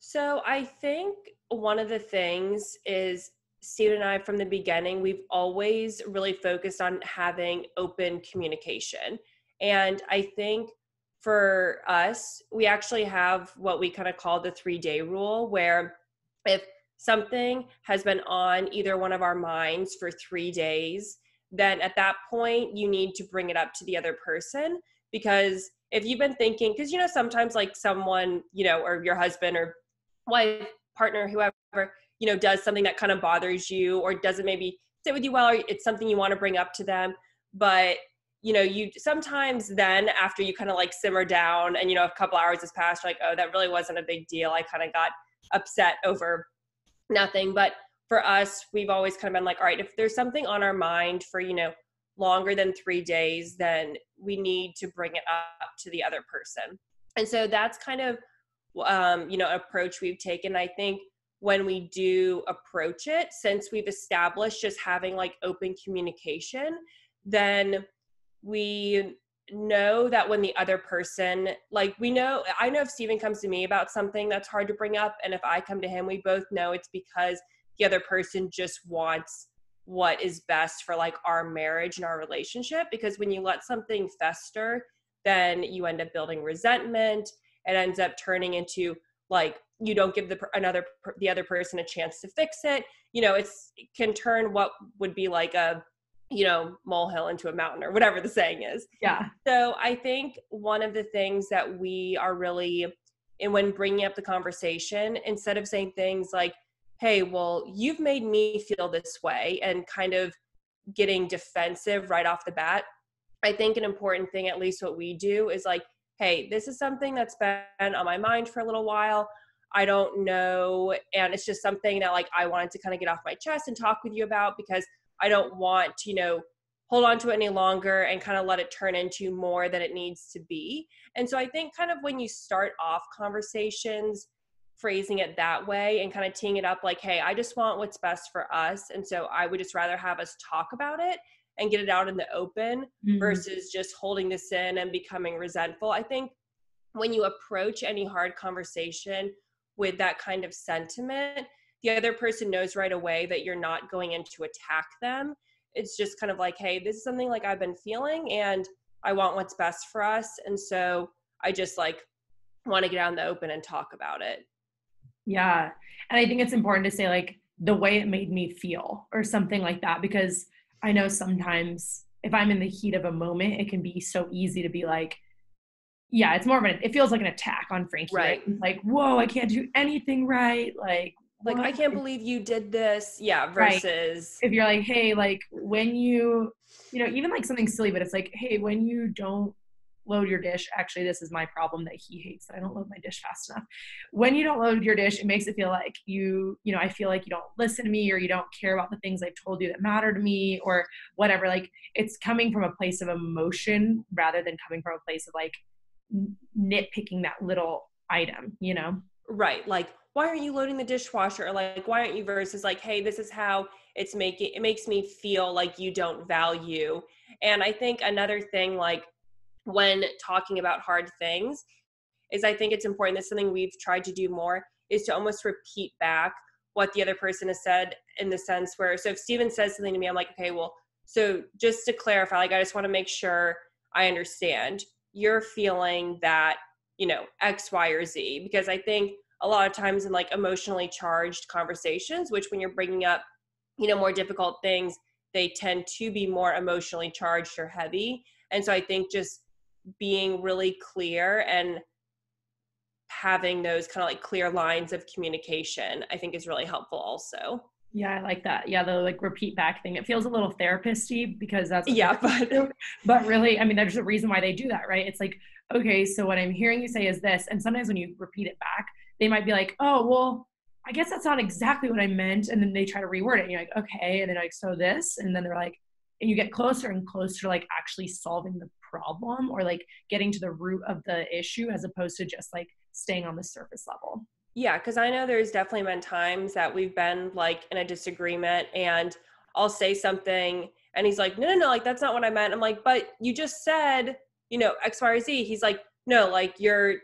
So, I think one of the things is Steve and I, from the beginning, we've always really focused on having open communication. And I think for us, we actually have what we kind of call the three day rule, where if something has been on either one of our minds for three days, then at that point you need to bring it up to the other person. Because if you've been thinking because you know sometimes like someone you know or your husband or wife partner whoever you know does something that kind of bothers you or doesn't maybe sit with you well or it's something you want to bring up to them. But you know you sometimes then after you kind of like simmer down and you know a couple hours has passed like oh that really wasn't a big deal. I kind of got upset over nothing. But for us, we've always kind of been like, all right, if there's something on our mind for, you know, longer than three days, then we need to bring it up to the other person. And so that's kind of, um, you know, approach we've taken. I think when we do approach it, since we've established just having like open communication, then we know that when the other person like we know i know if stephen comes to me about something that's hard to bring up and if i come to him we both know it's because the other person just wants what is best for like our marriage and our relationship because when you let something fester then you end up building resentment. It ends up turning into like you don't give the another the other person a chance to fix it. You know it's it can turn what would be like a you know molehill into a mountain or whatever the saying is. Yeah. So i think one of the things that we are really and when bringing up the conversation instead of saying things like hey, well, you've made me feel this way, and kind of getting defensive right off the bat. I think an important thing, at least what we do, is like, hey, this is something that's been on my mind for a little while. I don't know. And it's just something that like I wanted to kind of get off my chest and talk with you about because I don't want to, you know, hold on to it any longer and kind of let it turn into more than it needs to be. And so I think kind of when you start off conversations, phrasing it that way and kind of teeing it up like, hey, I just want what's best for us. And so I would just rather have us talk about it and get it out in the open mm-hmm. versus just holding this in and becoming resentful. I think when you approach any hard conversation with that kind of sentiment, the other person knows right away that you're not going in to attack them. It's just kind of like, hey, this is something like I've been feeling and I want what's best for us. And so I just like want to get out in the open and talk about it. Yeah. And I think it's important to say like the way it made me feel or something like that because I know sometimes if I'm in the heat of a moment, it can be so easy to be like, yeah, it's more of an, it feels like an attack on Frankie. Right. right? Like, whoa, I can't do anything right. Like, like, what? I can't believe you did this. Yeah. Versus right. if you're like, hey, like when you, you know, even like something silly, but it's like, hey, when you don't load your dish, actually, this is my problem that he hates that I don't load my dish fast enough. When you don't load your dish, it makes it feel like you, you know, I feel like you don't listen to me or you don't care about the things I've told you that matter to me or whatever. Like it's coming from a place of emotion rather than coming from a place of like nitpicking that little item, you know? Right. Like, why aren't you loading the dishwasher? Or like, why aren't you versus like, hey, this is how it's making it makes me feel like you don't value. And I think another thing, like when talking about hard things, is I think it's important. That's something we've tried to do more is to almost repeat back what the other person has said in the sense where so if Stephen says something to me, I'm like, okay, well, so just to clarify, like I just want to make sure I understand you're feeling that, you know, X, Y, or Z. Because I think a lot of times in like emotionally charged conversations, which when you're bringing up, you know, more difficult things, they tend to be more emotionally charged or heavy. And so I think just being really clear and having those kind of like clear lines of communication, I think is really helpful also. Yeah, I like that. Yeah, the like repeat back thing. It feels a little therapist-y because that's yeah, but but really, I mean, there's a reason why they do that, right? It's like, okay, so what I'm hearing you say is this, and sometimes when you repeat it back, they might be like, oh, well, I guess that's not exactly what I meant, and then they try to reword it, and you're like, okay, and then like, so this, and then they're like, and you get closer and closer to like actually solving the problem or like getting to the root of the issue as opposed to just like staying on the surface level. Yeah, because I know there's definitely been times that we've been like in a disagreement and I'll say something and he's like, no, no, no, like that's not what I meant. I'm like, but you just said, you know, X, Y, or Z. He's like, no, like you're,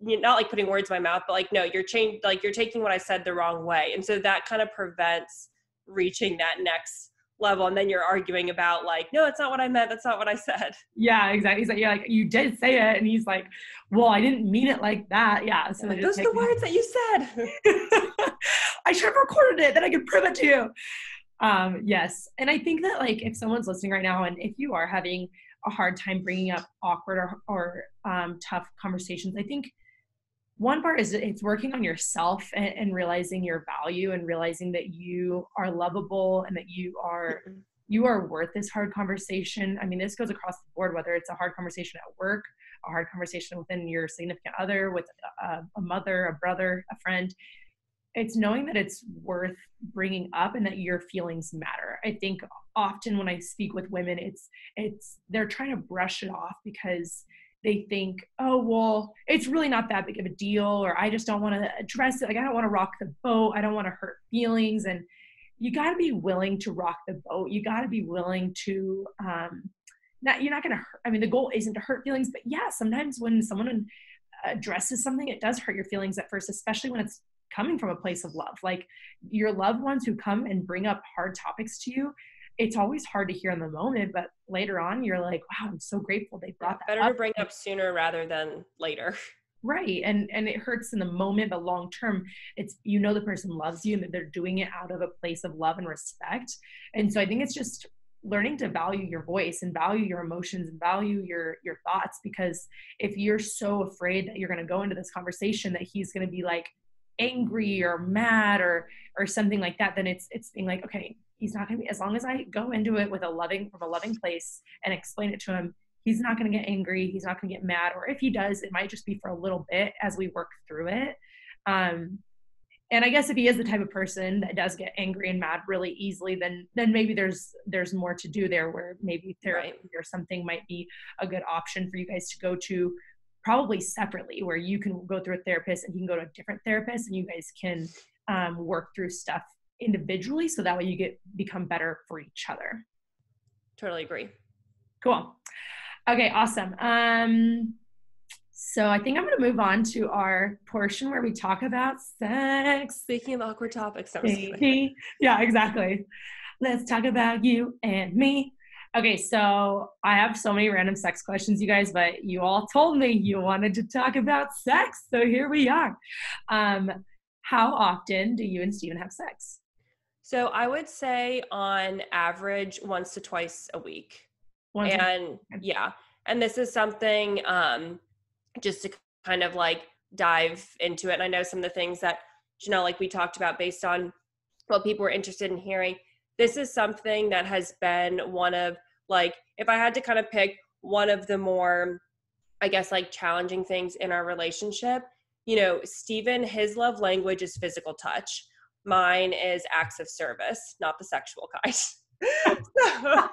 you're not like putting words in my mouth, but like, no, you're changed, like you're taking what I said the wrong way. And so that kind of prevents reaching that next level and then you're arguing about like no that's not what i meant that's not what i said. Yeah exactly. He's like yeah like you did say it and he's like well i didn't mean it like that. Yeah so yeah, those are the words that you said. I should have recorded it then i could prove it to you. Um yes and i think that like if someone's listening right now and if you are having a hard time bringing up awkward or, or um, tough conversations i think one part is it's working on yourself and, and, realizing your value and realizing that you are lovable and that you are mm-hmm. you are worth this hard conversation. I mean this goes across the board whether it's a hard conversation at work a hard conversation within your significant other with a, a mother a brother a friend. It's knowing that it's worth bringing up and that your feelings matter. I think often when i speak with women it's it's they're trying to brush it off because they think, oh, well, it's really not that big of a deal, or I just don't want to address it. Like, I don't want to rock the boat. I don't want to hurt feelings. And you got to be willing to rock the boat. You got to be willing to, um, not, you're not going to hurt. I mean, the goal isn't to hurt feelings, but yeah, sometimes when someone addresses something, it does hurt your feelings at first, especially when it's coming from a place of love. Like your loved ones who come and bring up hard topics to you, it's always hard to hear in the moment, but later on you're like, wow, I'm so grateful they brought that Better up. to bring up sooner rather than later. Right. And and it hurts in the moment, but long term, it's you know the person loves you and that they're doing it out of a place of love and respect. And so I think it's just learning to value your voice and value your emotions and value your your thoughts because if you're so afraid that you're going to go into this conversation that he's going to be like angry or mad or or something like that then it's it's being like okay he's not going to be as long as i go into it with a loving from a loving place and explain it to him he's not going to get angry he's not going to get mad or if he does it might just be for a little bit as we work through it um, and i guess if he is the type of person that does get angry and mad really easily then then maybe there's there's more to do there where maybe therapy right. or something might be a good option for you guys to go to probably separately where you can go through a therapist and he can go to a different therapist and you guys can um, work through stuff individually so that way you get become better for each other. Totally agree. Cool. Okay awesome. Um so i think i'm going to move on to our portion where we talk about sex. Speaking of awkward topics yeah exactly. Let's talk about you and me. Okay so i have so many random sex questions you guys but you all told me you wanted to talk about sex so here we are. Um how often do you and Stephen have sex? So I would say on average once to twice a week. Once and a- yeah, and this is something um, just to kind of like dive into it. And I know some of the things that you know, like we talked about based on what people were interested in hearing. This is something that has been one of like if I had to kind of pick one of the more I guess like challenging things in our relationship. You know, Stephen, his love language is physical touch. Mine is acts of service, not the sexual kind.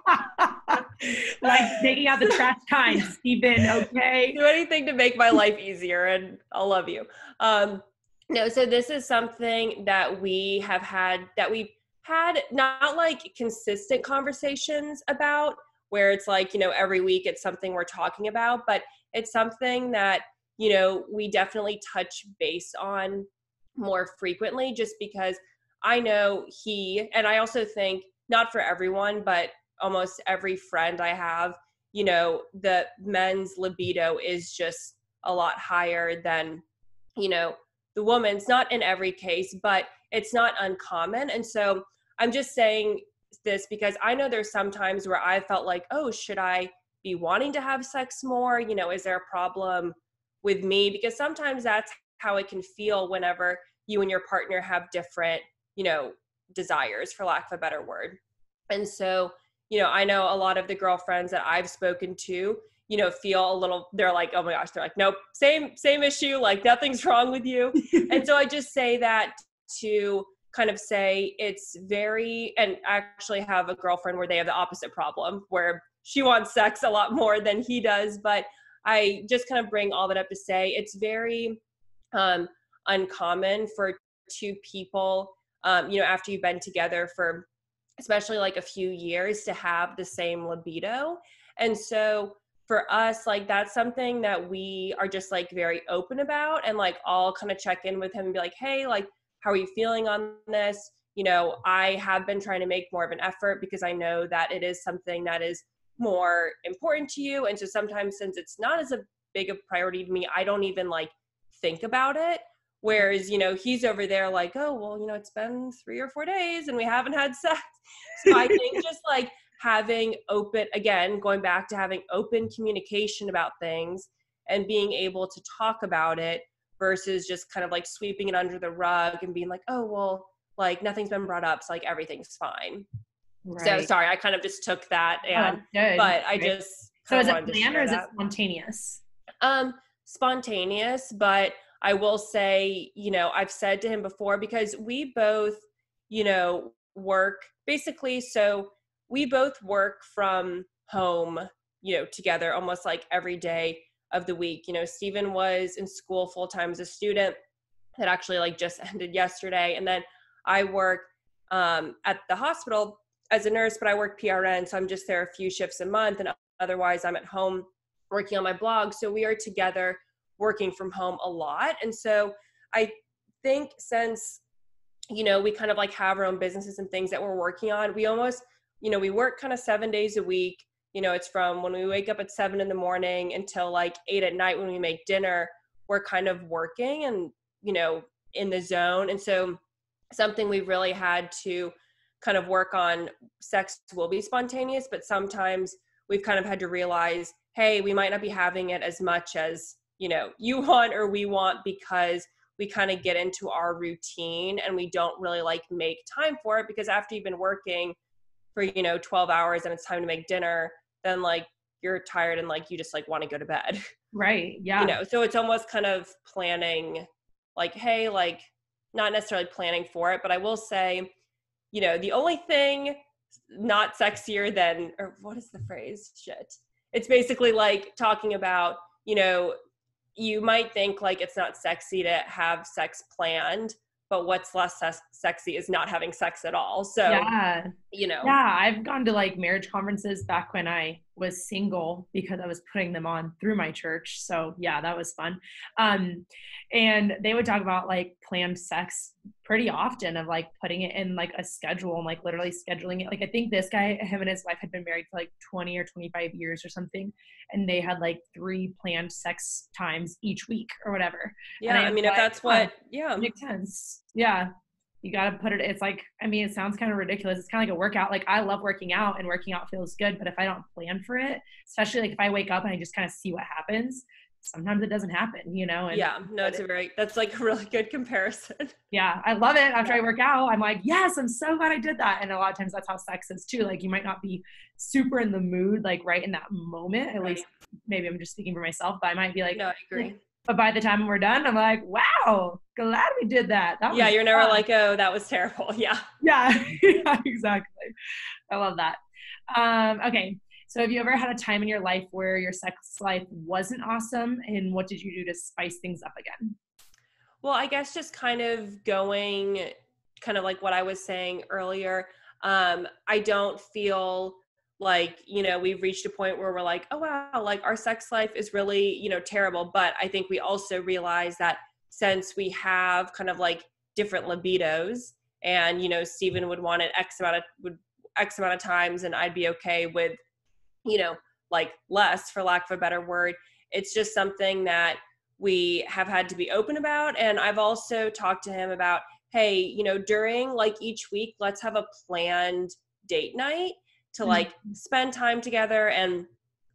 like taking out the trash kind, Stephen, okay? Do anything to make my life easier and I'll love you. Um, no, so this is something that we have had that we've had not like consistent conversations about where it's like, you know, every week it's something we're talking about, but it's something that, you know, we definitely touch base on more frequently just because I know he, and I also think not for everyone, but almost every friend I have, you know, the men's libido is just a lot higher than, you know, the woman's, not in every case, but it's not uncommon. And so I'm just saying this because I know there's some times where I felt like, oh, should I be wanting to have sex more? You know, is there a problem with me? Because sometimes that's how it can feel whenever you and your partner have different, you know, desires, for lack of a better word. And so, you know, I know a lot of the girlfriends that I've spoken to, you know, feel a little, they're like, oh my gosh, they're like, nope, same, same issue, like nothing's wrong with you. and so I just say that to kind of say it's very, and I actually have a girlfriend where they have the opposite problem where she wants sex a lot more than he does. But I just kind of bring all that up to say it's very um, uncommon for two people, um, you know, after you've been together for especially like a few years to have the same libido. And so for us, like that's something that we are just like very open about and like all kind of check in with him and be like, hey, like, how are you feeling on this? You know, I have been trying to make more of an effort because I know that it is something that is more important to you. And so sometimes since it's not as a big a priority to me, I don't even like think about it. Whereas, you know, he's over there like, oh, well, you know, it's been three or four days and we haven't had sex. So I think just like having open, again, going back to having open communication about things and being able to talk about it versus just kind of like sweeping it under the rug and being like, oh, well, like nothing's been brought up. So like everything's fine. Right. So sorry, I kind of just took that oh, and, oh, but I just. So is it planned or is it spontaneous? Um, spontaneous, but I will say, you know, I've said to him before because we both, you know, work basically. So we both work from home, you know, together almost like every day of the week. You know, Stephen was in school full time as a student that actually like just ended yesterday. And then I work um, at the hospital as a nurse, but I work PRN. So I'm just there a few shifts a month. And otherwise, I'm at home working on my blog. So we are together working from home a lot. And so I think since, you know, we kind of like have our own businesses and things that we're working on, we almost, you know, we work kind of seven days a week. You know, it's from when we wake up at seven in the morning until like eight at night when we make dinner, we're kind of working and, you know, in the zone. And so something we really had to kind of work on sex will be spontaneous, but sometimes we've kind of had to realize, hey, we might not be having it as much as you know you want or we want because we kind of get into our routine and we don't really like make time for it because after you've been working for you know 12 hours and it's time to make dinner then like you're tired and like you just like want to go to bed. Right yeah. you know so it's almost kind of planning like hey like not necessarily planning for it but i will say you know the only thing not sexier than or what is the phrase? Shit it's basically like talking about you know you might think like it's not sexy to have sex planned but what's less sexy is not having sex at all. So yeah. you know. Yeah i've gone to like marriage conferences back when i was single because i was putting them on through my church. So yeah that was fun. Um and they would talk about like planned sex pretty often of like putting it in like a schedule and like literally scheduling it. Like i think this guy him and his wife had been married for like 20 or 25 years or something and they had like three planned sex times each week or whatever. Yeah i, I mean if that's what yeah. makes sense. Yeah you got to put it it's like i mean it sounds kind of ridiculous it's kind of like a workout like i love working out and working out feels good but if i don't plan for it especially like if i wake up and i just kind of see what happens sometimes it doesn't happen, you know? And, yeah, no, it's a very, that's like a really good comparison. Yeah, I love it. After. I work out, I'm like, yes, I'm so glad I did that. And a lot of times that's how sex is too. Like you might not be super in the mood, like right in that moment. At least maybe I'm just speaking for myself, but I might be like, no, I agree. But by the time we're done, I'm like, wow, glad we did that. that yeah, you're fun. never like, oh, that was terrible. Yeah. Yeah, yeah exactly. I love that. Um, okay, so have you ever had a time in your life where your sex life wasn't awesome and what did you do to spice things up again? Well, I guess just kind of going kind of like what I was saying earlier. Um, I don't feel like, you know, we've reached a point where we're like, oh wow, like our sex life is really, you know, terrible. But I think we also realize that since we have kind of like different libidos and, you know, Stephen would want it X amount of would X amount of times and I'd be okay with you know, like less for lack of a better word. It's just something that we have had to be open about. And I've also talked to him about, hey, you know, during like each week, let's have a planned date night to like mm-hmm. spend time together and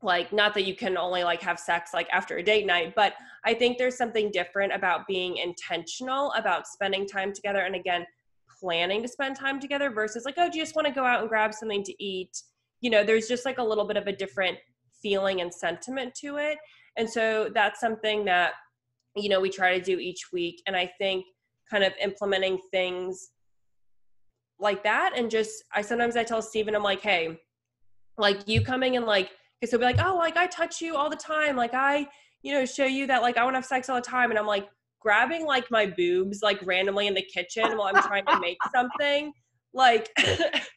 like not that you can only like have sex like after a date night but i think there's something different about being intentional about spending time together and again planning to spend time together versus like oh do you just want to go out and grab something to eat you know there's just like a little bit of a different feeling and sentiment to it and so that's something that you know we try to do each week and i think kind of implementing things like that and just i sometimes i tell Stephen i'm like hey like you coming and like because he'll be like oh like i touch you all the time like i you know show you that like i want to have sex all the time and i'm like grabbing like my boobs like randomly in the kitchen while i'm trying to make something like is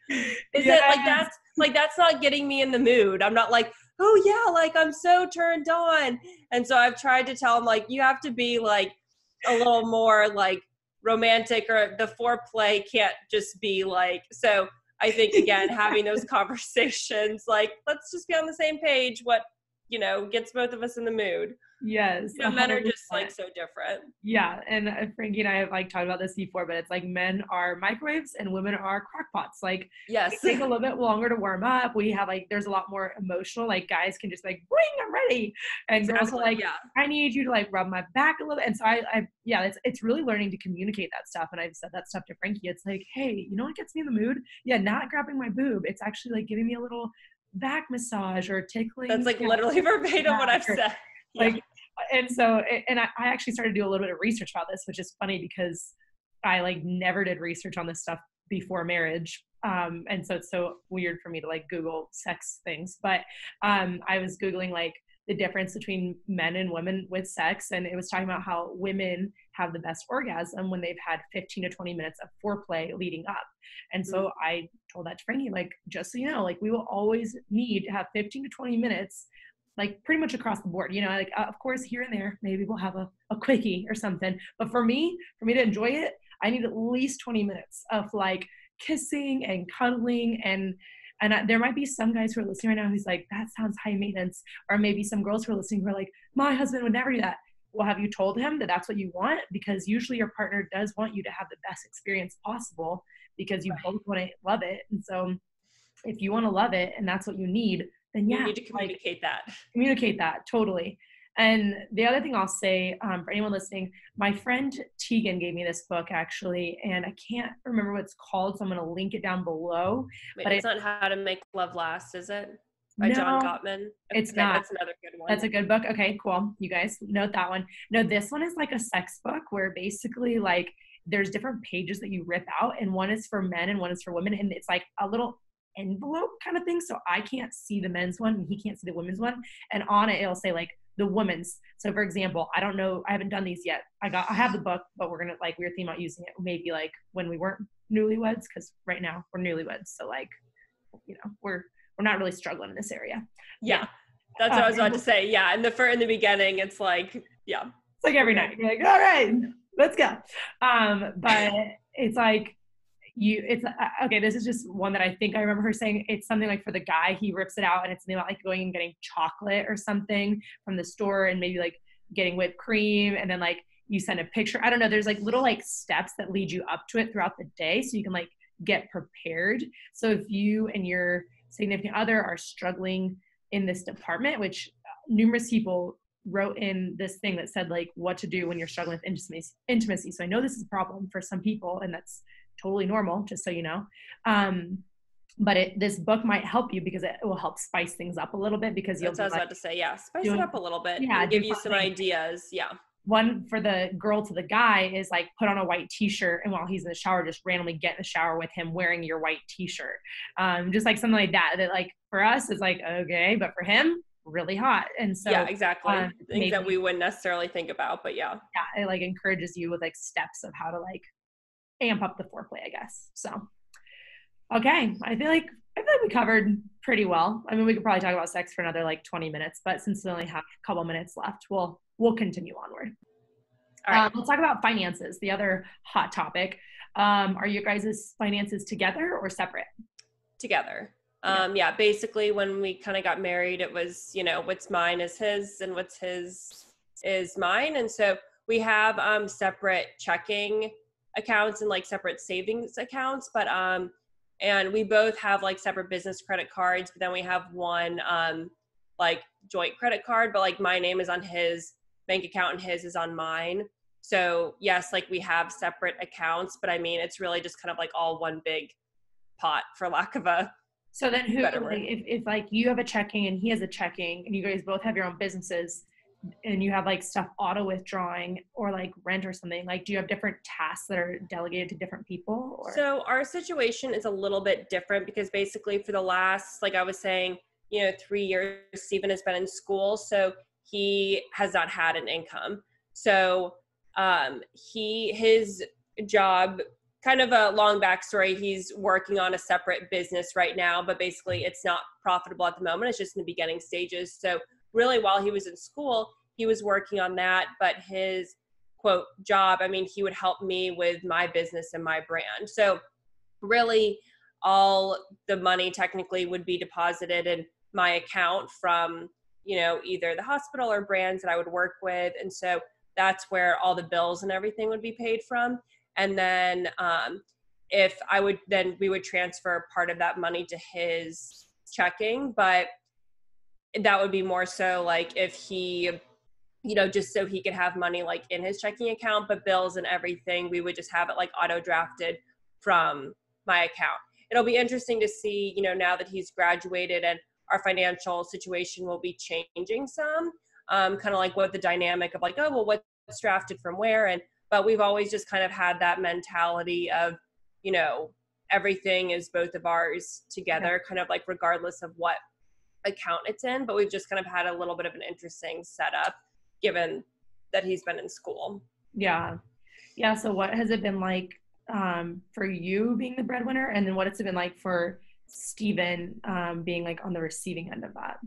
yeah. it like that's like that's not getting me in the mood. I'm not like, oh yeah, like I'm so turned on. And so I've tried to tell him like you have to be like a little more like romantic or the foreplay can't just be like so I think again having those conversations like let's just be on the same page what you know gets both of us in the mood. Yes. You know, men are just like so different. Yeah. And uh, Frankie and I have like talked about this before, but it's like men are microwaves and women are crockpots. Like, yes, take a little bit longer to warm up. We have like, there's a lot more emotional, like guys can just like, bring, I'm ready. And exactly. girls are like, yeah. I need you to like rub my back a little bit. And so I, I, yeah, it's, it's really learning to communicate that stuff. And I've said that stuff to Frankie. It's like, hey, you know what gets me in the mood? Yeah, not grabbing my boob. It's actually like giving me a little back massage or tickling. That's like literally verbatim what I've said. Like and so and I, I actually started to do a little bit of research about this which is funny because i like never did research on this stuff before marriage um, and so it's so weird for me to like google sex things but um, i was googling like the difference between men and women with sex and it was talking about how women have the best orgasm when they've had 15 to 20 minutes of foreplay leading up and so mm-hmm. i told that to frankie like just so you know like we will always need to have 15 to 20 minutes like pretty much across the board. You know, like uh, of course here and there, maybe we'll have a, a quickie or something. But for me, for me to enjoy it, I need at least 20 minutes of like kissing and cuddling and and I, there might be some guys who are listening right now who's like, that sounds high maintenance. Or maybe some girls who are listening who are like, my husband would never do that. Well, have you told him that that's what you want? Because usually your partner does want you to have the best experience possible because you right. both want to love it. And so if you want to love it and that's what you need, then yeah, you need to communicate like, that. Communicate that totally. And the other thing I'll say um, for anyone listening, my friend Tegan gave me this book actually, and I can't remember what it's called, so I'm going to link it down below. Wait, but it's not How to Make Love Last, is it? By no, John Gottman. It's okay, not. That's another good one. That's a good book. Okay, cool. You guys note that one. No, this one is like a sex book where basically like there's different pages that you rip out, and one is for men and one is for women, and it's like a little envelope kind of thing. So I can't see the men's one and he can't see the women's one. And on it, it'll say like the women's. So for example, I don't know, I haven't done these yet. I got, I have the book, but we're gonna like we were thinking about using it maybe like when we weren't newlyweds, because right now we're newlyweds. So like, you know, we're we're not really struggling in this area. Yeah, that's what I was about to say. Yeah, in the for in the beginning, it's like yeah, it's like every night. You're like, all right, let's go. Um, but it's like you it's uh, okay this is just one that i think i remember her saying it's something like for the guy he rips it out and it's something about like going and getting chocolate or something from the store and maybe like getting whipped cream and then like you send a picture. I don't know there's like little like steps that lead you up to it throughout the day so you can like get prepared. So if you and your significant other are struggling in this department which numerous people wrote in this thing that said like what to do when you're struggling with intimacy. So i know this is a problem for some people and that's totally normal just so you know. Um but it, this book might help you because it will help spice things up a little bit because you'll that's what I was about to say. Yeah spice doing, it up a little bit yeah give you some things. ideas. Yeah. One for the girl to the guy is like put on a white t-shirt and while he's in the shower just randomly get in the shower with him wearing your white t-shirt. Um just like something like that that like for us is like okay but for him really hot. And so yeah exactly. uh, things maybe, that we wouldn't necessarily think about but yeah. Yeah it like encourages you with like steps of how to like amp up the foreplay i guess. So okay. I feel like i feel like we covered pretty well. I mean we could probably talk about sex for another like 20 minutes but since we only have a couple minutes left we'll we'll continue onward. All right. Um, let's talk about finances the other hot topic. Um, are you guys' finances together or separate? Together. Um, yeah, basically when we kind of got married, it was, you know, what's mine is his and what's his is mine. And so we have um, separate checking accounts and like separate savings accounts, but, um, and we both have like separate business credit cards, but then we have one, um, like joint credit card, but like my name is on his bank account and his is on mine. So yes, like we have separate accounts, but I mean, it's really just kind of like all one big pot for lack of a so then who like, if, if like you have a checking and he has a checking and you guys both have your own businesses and you have like stuff auto withdrawing or like rent or something like do you have different tasks that are delegated to different people or? so our situation is a little bit different because basically for the last like i was saying you know three years stephen has been in school so he has not had an income so um he his job kind of a long backstory. He's working on a separate business right now, but basically it's not profitable at the moment. It's just in the beginning stages. So, really, while he was in school, he was working on that, but his quote job, I mean, he would help me with my business and my brand. So, really, all the money technically would be deposited in my account from you know either the hospital or brands that I would work with. And so that's where all the bills and everything would be paid from. And then um, if i would then we would transfer part of that money to his checking. But that would be more so like if he you know just so he could have money like in his checking account but bills and everything we would just have it like auto drafted from my account. It'll be interesting to see you know now that he's graduated and our financial situation will be changing some um, kind of like what the dynamic of like oh well what's drafted from where? And but we've always just kind of had that mentality of you know everything is both of ours together kind of like regardless of what account it's in but we've just kind of had a little bit of an interesting setup given that he's been in school yeah yeah so what has it been like um, for you being the breadwinner and then what has it been like for Stephen um, being like on the receiving end of that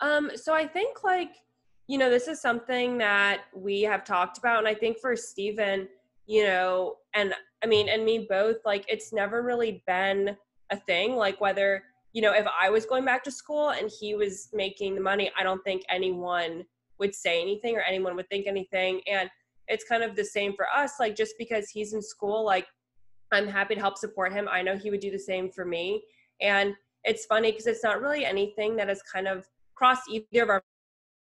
um so i think like you know, this is something that we have talked about. And I think for Stephen, you know, and I mean, and me both, like, it's never really been a thing. Like, whether, you know, if I was going back to school and he was making the money, I don't think anyone would say anything or anyone would think anything. And it's kind of the same for us. Like, just because he's in school, like, I'm happy to help support him. I know he would do the same for me. And it's funny because it's not really anything that has kind of crossed either of our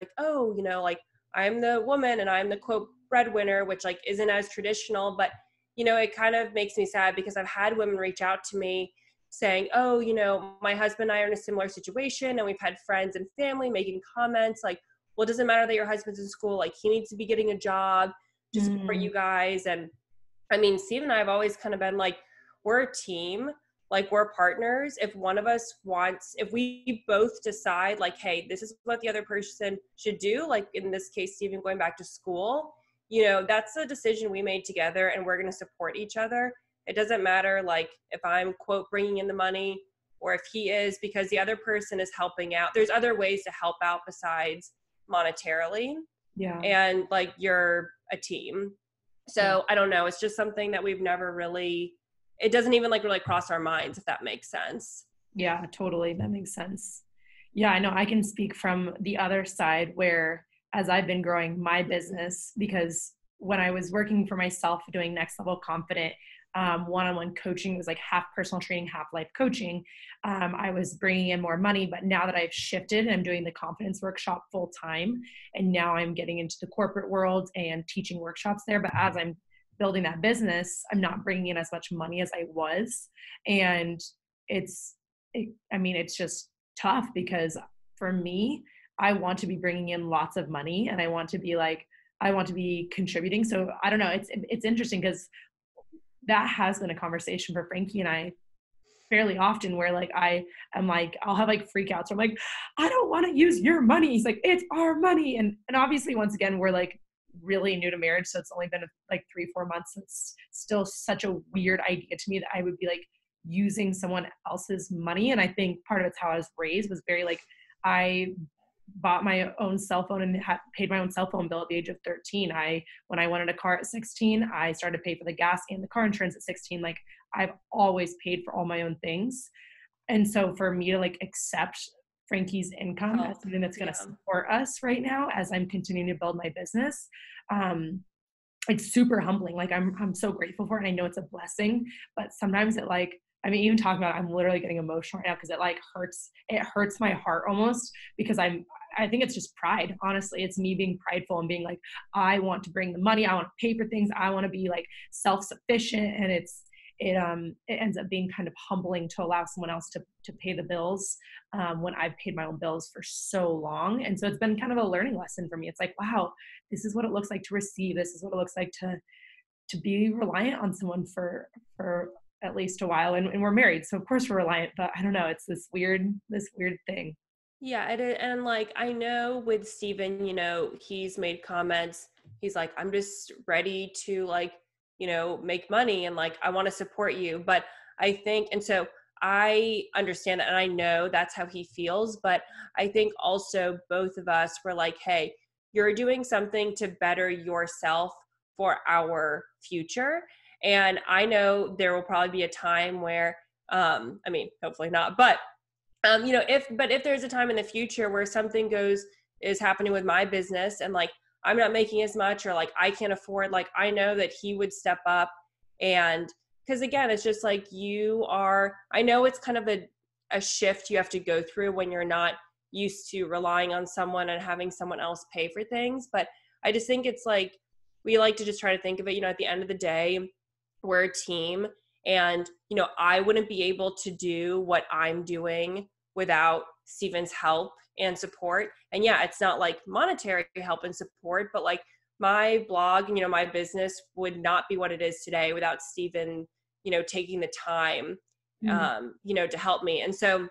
like, oh, you know, like I'm the woman and I'm the quote breadwinner, which like isn't as traditional, but you know, it kind of makes me sad because I've had women reach out to me saying, oh, you know, my husband and I are in a similar situation, and we've had friends and family making comments like, well, it doesn't matter that your husband's in school, like he needs to be getting a job to mm. support you guys. And I mean, Steve and I have always kind of been like, we're a team like we're partners if one of us wants if we both decide like hey this is what the other person should do like in this case stephen going back to school you know that's a decision we made together and we're going to support each other it doesn't matter like if i'm quote bringing in the money or if he is because the other person is helping out. There's other ways to help out besides monetarily yeah. and like you're a team. So i don't know it's just something that we've never really it doesn't even like really cross our minds if that makes sense. Yeah totally that makes sense. Yeah i know i can speak from the other side where as i've been growing my business because when i was working for myself doing next level confident um, one-on-one coaching. It was like half personal training, half life coaching. Um, I was bringing in more money, but now that I've shifted, and I'm doing the confidence workshop full time, and now I'm getting into the corporate world and teaching workshops there. But as I'm building that business, I'm not bringing in as much money as I was, and it's, it, I mean, it's just tough because for me, I want to be bringing in lots of money, and I want to be like I want to be contributing. So I don't know. It's it's interesting because that has been a conversation for Frankie and I fairly often where like I am like I'll have like freakouts. I'm like, I don't want to use your money. He's like, it's our money. And and obviously once again we're like really new to marriage, so it's only been like three, four months. It's still such a weird idea to me that I would be like using someone else's money. And I think part of it's how I was raised was very like I bought my own cell phone and ha- paid my own cell phone bill at the age of 13 i when i wanted a car at 16 i started to pay for the gas and the car insurance at 16 like i've always paid for all my own things and so for me to like accept frankie's income oh, as something that's going to yeah. support us right now as i'm continuing to build my business um it's super humbling like i'm i'm so grateful for it and i know it's a blessing but sometimes it like I mean, even talking about, it, I'm literally getting emotional right now because it like hurts. It hurts my heart almost because I'm. I think it's just pride. Honestly, it's me being prideful and being like, I want to bring the money. I want to pay for things. I want to be like self sufficient, and it's it um it ends up being kind of humbling to allow someone else to to pay the bills um, when I've paid my own bills for so long. And so it's been kind of a learning lesson for me. It's like, wow, this is what it looks like to receive. This is what it looks like to to be reliant on someone for for at least a while and, and we're married so of course we're reliant but i don't know it's this weird this weird thing yeah and, and like i know with Stephen you know he's made comments he's like i'm just ready to like you know make money and like i want to support you but i think and so i understand that and i know that's how he feels but i think also both of us were like hey you're doing something to better yourself for our future and I know there will probably be a time where, um, I mean, hopefully not, but um, you know, if but if there's a time in the future where something goes is happening with my business and like I'm not making as much or like I can't afford, like I know that he would step up and because again, it's just like you are. I know it's kind of a a shift you have to go through when you're not used to relying on someone and having someone else pay for things, but I just think it's like we like to just try to think of it, you know, at the end of the day, we're a team and you know i wouldn't be able to do what i'm doing without stephen's help and support and yeah it's not like monetary help and support but like my blog you know my business would not be what it is today without stephen you know taking the time mm-hmm. um you know to help me and so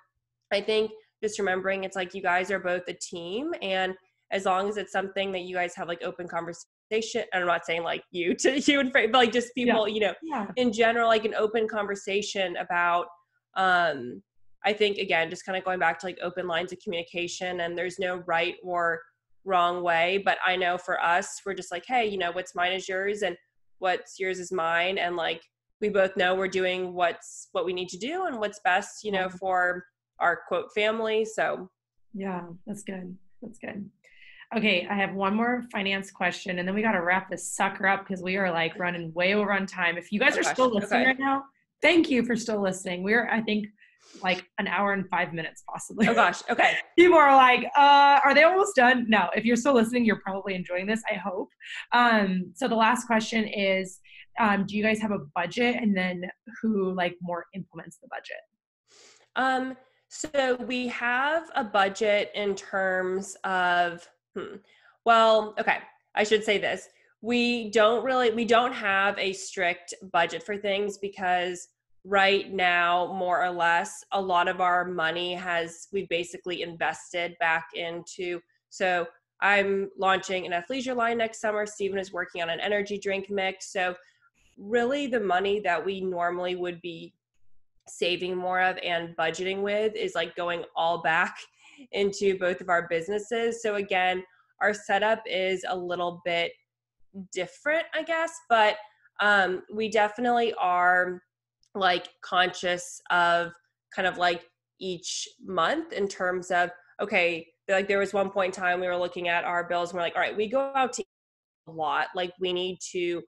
i think just remembering it's like you guys are both a team and as long as it's something that you guys have like open conversation conversation and i'm not saying like you to you and Frank, but like just people yeah. you know yeah. in general like an open conversation about um i think again just kind of going back to like open lines of communication and there's no right or wrong way but i know for us we're just like hey you know what's mine is yours and what's yours is mine and like we both know we're doing what's what we need to do and what's best you know for our quote family so yeah that's good that's good Okay, I have one more finance question, and then we got to wrap this sucker up because we are like running way over on time. If you guys oh, are gosh. still listening okay. right now, thank you for still listening. We're, I think, like an hour and five minutes possibly. Oh gosh. Okay. People are like, uh, are they almost done? No. If you're still listening, you're probably enjoying this. I hope. Um, so the last question is, um, do you guys have a budget, and then who like more implements the budget? Um. So we have a budget in terms of Hmm. Well, okay. I should say this. We don't really we don't have a strict budget for things because right now more or less a lot of our money has we basically invested back into so I'm launching an athleisure line next summer. stephen is working on an energy drink mix. So really the money that we normally would be saving more of and budgeting with is like going all back into both of our businesses. So again, our setup is a little bit different, I guess, but um, we definitely are like conscious of kind of like each month in terms of okay like there was one point in time we were looking at our bills and we're like all right we go out to a lot like we need to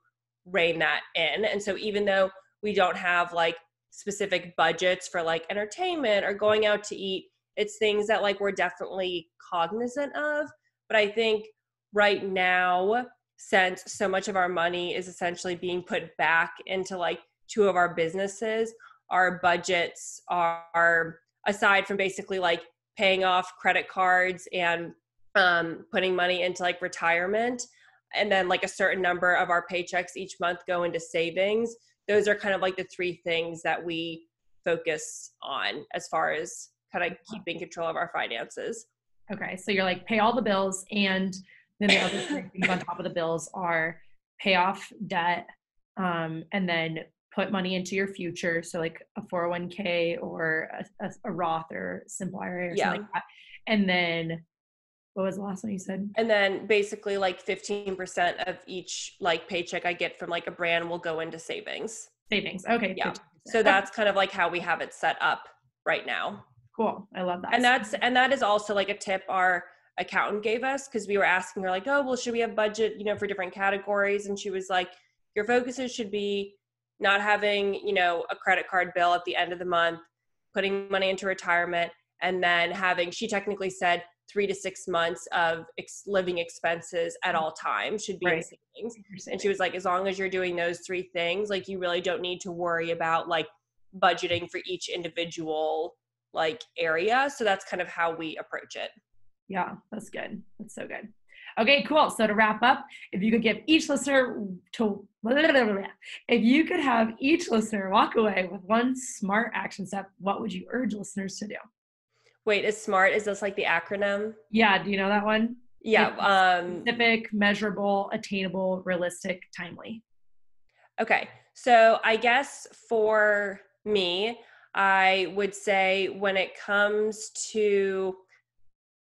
rein that in and so even though we don't have like specific budgets for like entertainment or going out to eat. It's things that like we're definitely cognizant of. But I think right now, since so much of our money is essentially being put back into like two of our businesses, our budgets are aside from basically like paying off credit cards and um, putting money into like retirement and then like a certain number of our paychecks each month go into savings those are kind of like the three things that we focus on as far as kind of keeping control of our finances. Okay so you're like pay all the bills and then the other things on top of the bills are pay off debt um, and then put money into your future so like a 401k or a, a, a roth or simple ira or yeah. something like that. And then what was the last one you said? And then basically like 15% of each like paycheck i get from like a brand will go into savings. Savings okay yeah. 15%. so that's kind of like how we have it set up right now. Cool i love that. And that's and that is also like a tip our accountant gave us because we were asking her like oh well should we have budget you know for different categories? And she was like your focuses should be not having you know a credit card bill at the end of the month putting money into retirement and then having she technically said three to six months of ex- living expenses at all times should be right. in savings. And she was like, as long as you're doing those three things, like you really don't need to worry about like budgeting for each individual like area. So that's kind of how we approach it. Yeah, that's good. That's so good. Okay, cool. So to wrap up, if you could give each listener to if you could have each listener walk away with one smart action step, what would you urge listeners to do? Wait, is SMART is this like the acronym? Yeah, do you know that one? Yeah, um specific, measurable, attainable, realistic, timely. Okay. So, I guess for me, I would say when it comes to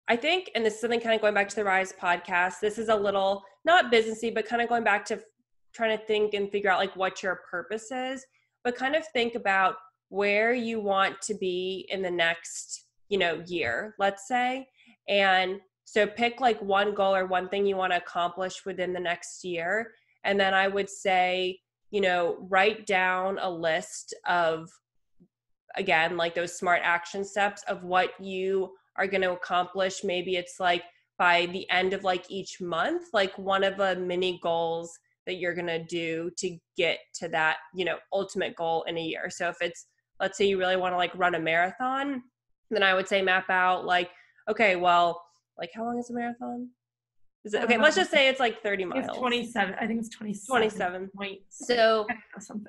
I think, and this is something kind of going back to the Rise podcast, this is a little not businessy, but kind of going back to trying to think and figure out like what your purpose is, but kind of think about where you want to be in the next, you know, year, let's say. And so pick like one goal or one thing you want to accomplish within the next year. And then I would say, you know, write down a list of, again, like those smart action steps of what you are going to accomplish maybe it's like by the end of like each month like one of the mini goals that you're going to do to get to that you know ultimate goal in a year. So if it's let's say you really want to like run a marathon then i would say map out like okay well like how long is a marathon? Is it okay let's just say it's like 30 miles. it's 27 i think it's 27 27 points so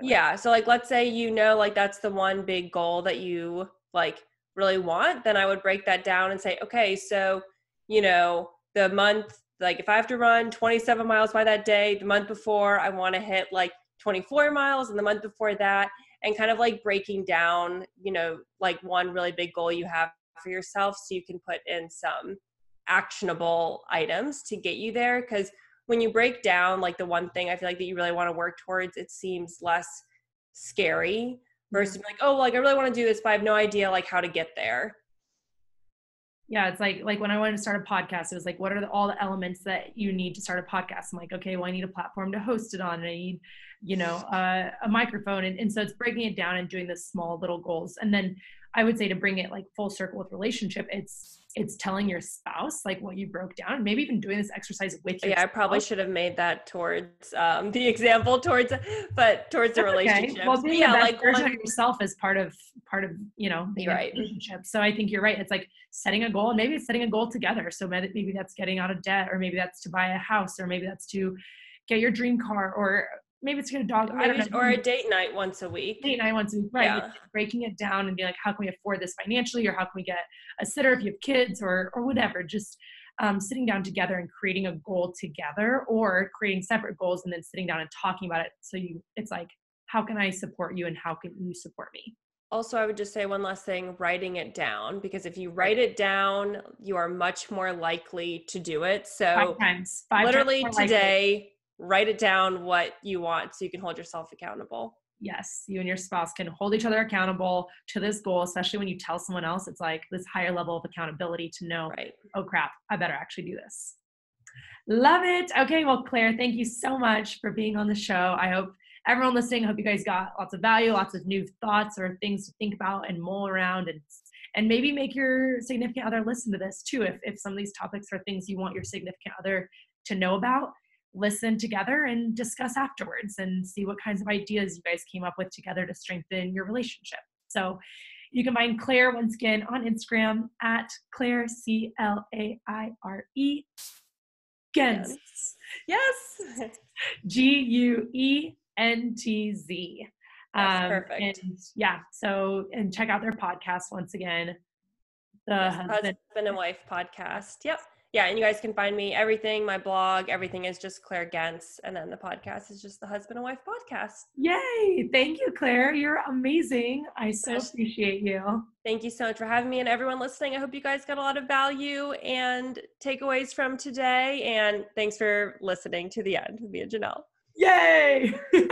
yeah so like let's say you know like that's the one big goal that you like really want, then I would break that down and say, okay, so, you know, the month, like if I have to run 27 miles by that day, the month before I want to hit like 24 miles and the month before that, and kind of like breaking down, you know, like one really big goal you have for yourself so you can put in some actionable items to get you there. Because when you break down like the one thing I feel like that you really want to work towards, it seems less scary versus like oh like i really want to do this but i have no idea like how to get there. Yeah it's like like when i wanted to start a podcast it was like what are the, all the elements that you need to start a podcast? I'm like okay well i need a platform to host it on and i need you know uh, a microphone and, and so it's breaking it down and doing the small little goals and then i would say to bring it like full circle with relationship it's it's telling your spouse like what you broke down and maybe even doing this exercise with you yeah i probably should have made that towards um, the example towards but towards the relationship okay. well being yeah like version one, of yourself is part of part of you know the right. relationship. So i think you're right. It's like setting a goal and maybe it's setting a goal together. So maybe that's getting out of debt or maybe that's to buy a house or maybe that's to get your dream car or maybe it's get a dog maybe, or a date night once a week. Date night once a week right yeah. breaking it down and be like how can we afford this financially or how can we get a sitter if you have kids or or whatever just um, sitting down together and creating a goal together or creating separate goals and then sitting down and talking about it. So you it's like how can i support you and how can you support me? Also i would just say one last thing writing it down because if you write it down you are much more likely to do it. So five times five literally times today write it down what you want so you can hold yourself accountable. Yes you and your spouse can hold each other accountable to this goal especially when you tell someone else it's like this higher level of accountability to know right. oh crap i better actually do this. Love it. Okay well claire thank you so much for being on the show. I hope everyone listening, I hope you guys got lots of value, lots of new thoughts or things to think about and mull around and and maybe make your significant other listen to this too if, if some of these topics are things you want your significant other to know about listen together and discuss afterwards and see what kinds of ideas you guys came up with together to strengthen your relationship so you can find claire once again on instagram at claire c l a i r e Guentz. Yes. G U E N T Z. Um, perfect. And yeah, so and check out their podcast once again. The husband. husband and wife podcast. Yep yeah, and you guys can find me everything, my blog, everything is just Claire Guentz. And then the podcast is just the husband and wife podcast. Yay. Thank you, Claire. You're amazing. I so appreciate you. Thank you so much for having me and everyone listening. I hope you guys got a lot of value and takeaways from today. And thanks for listening to the end and Janelle. Yay.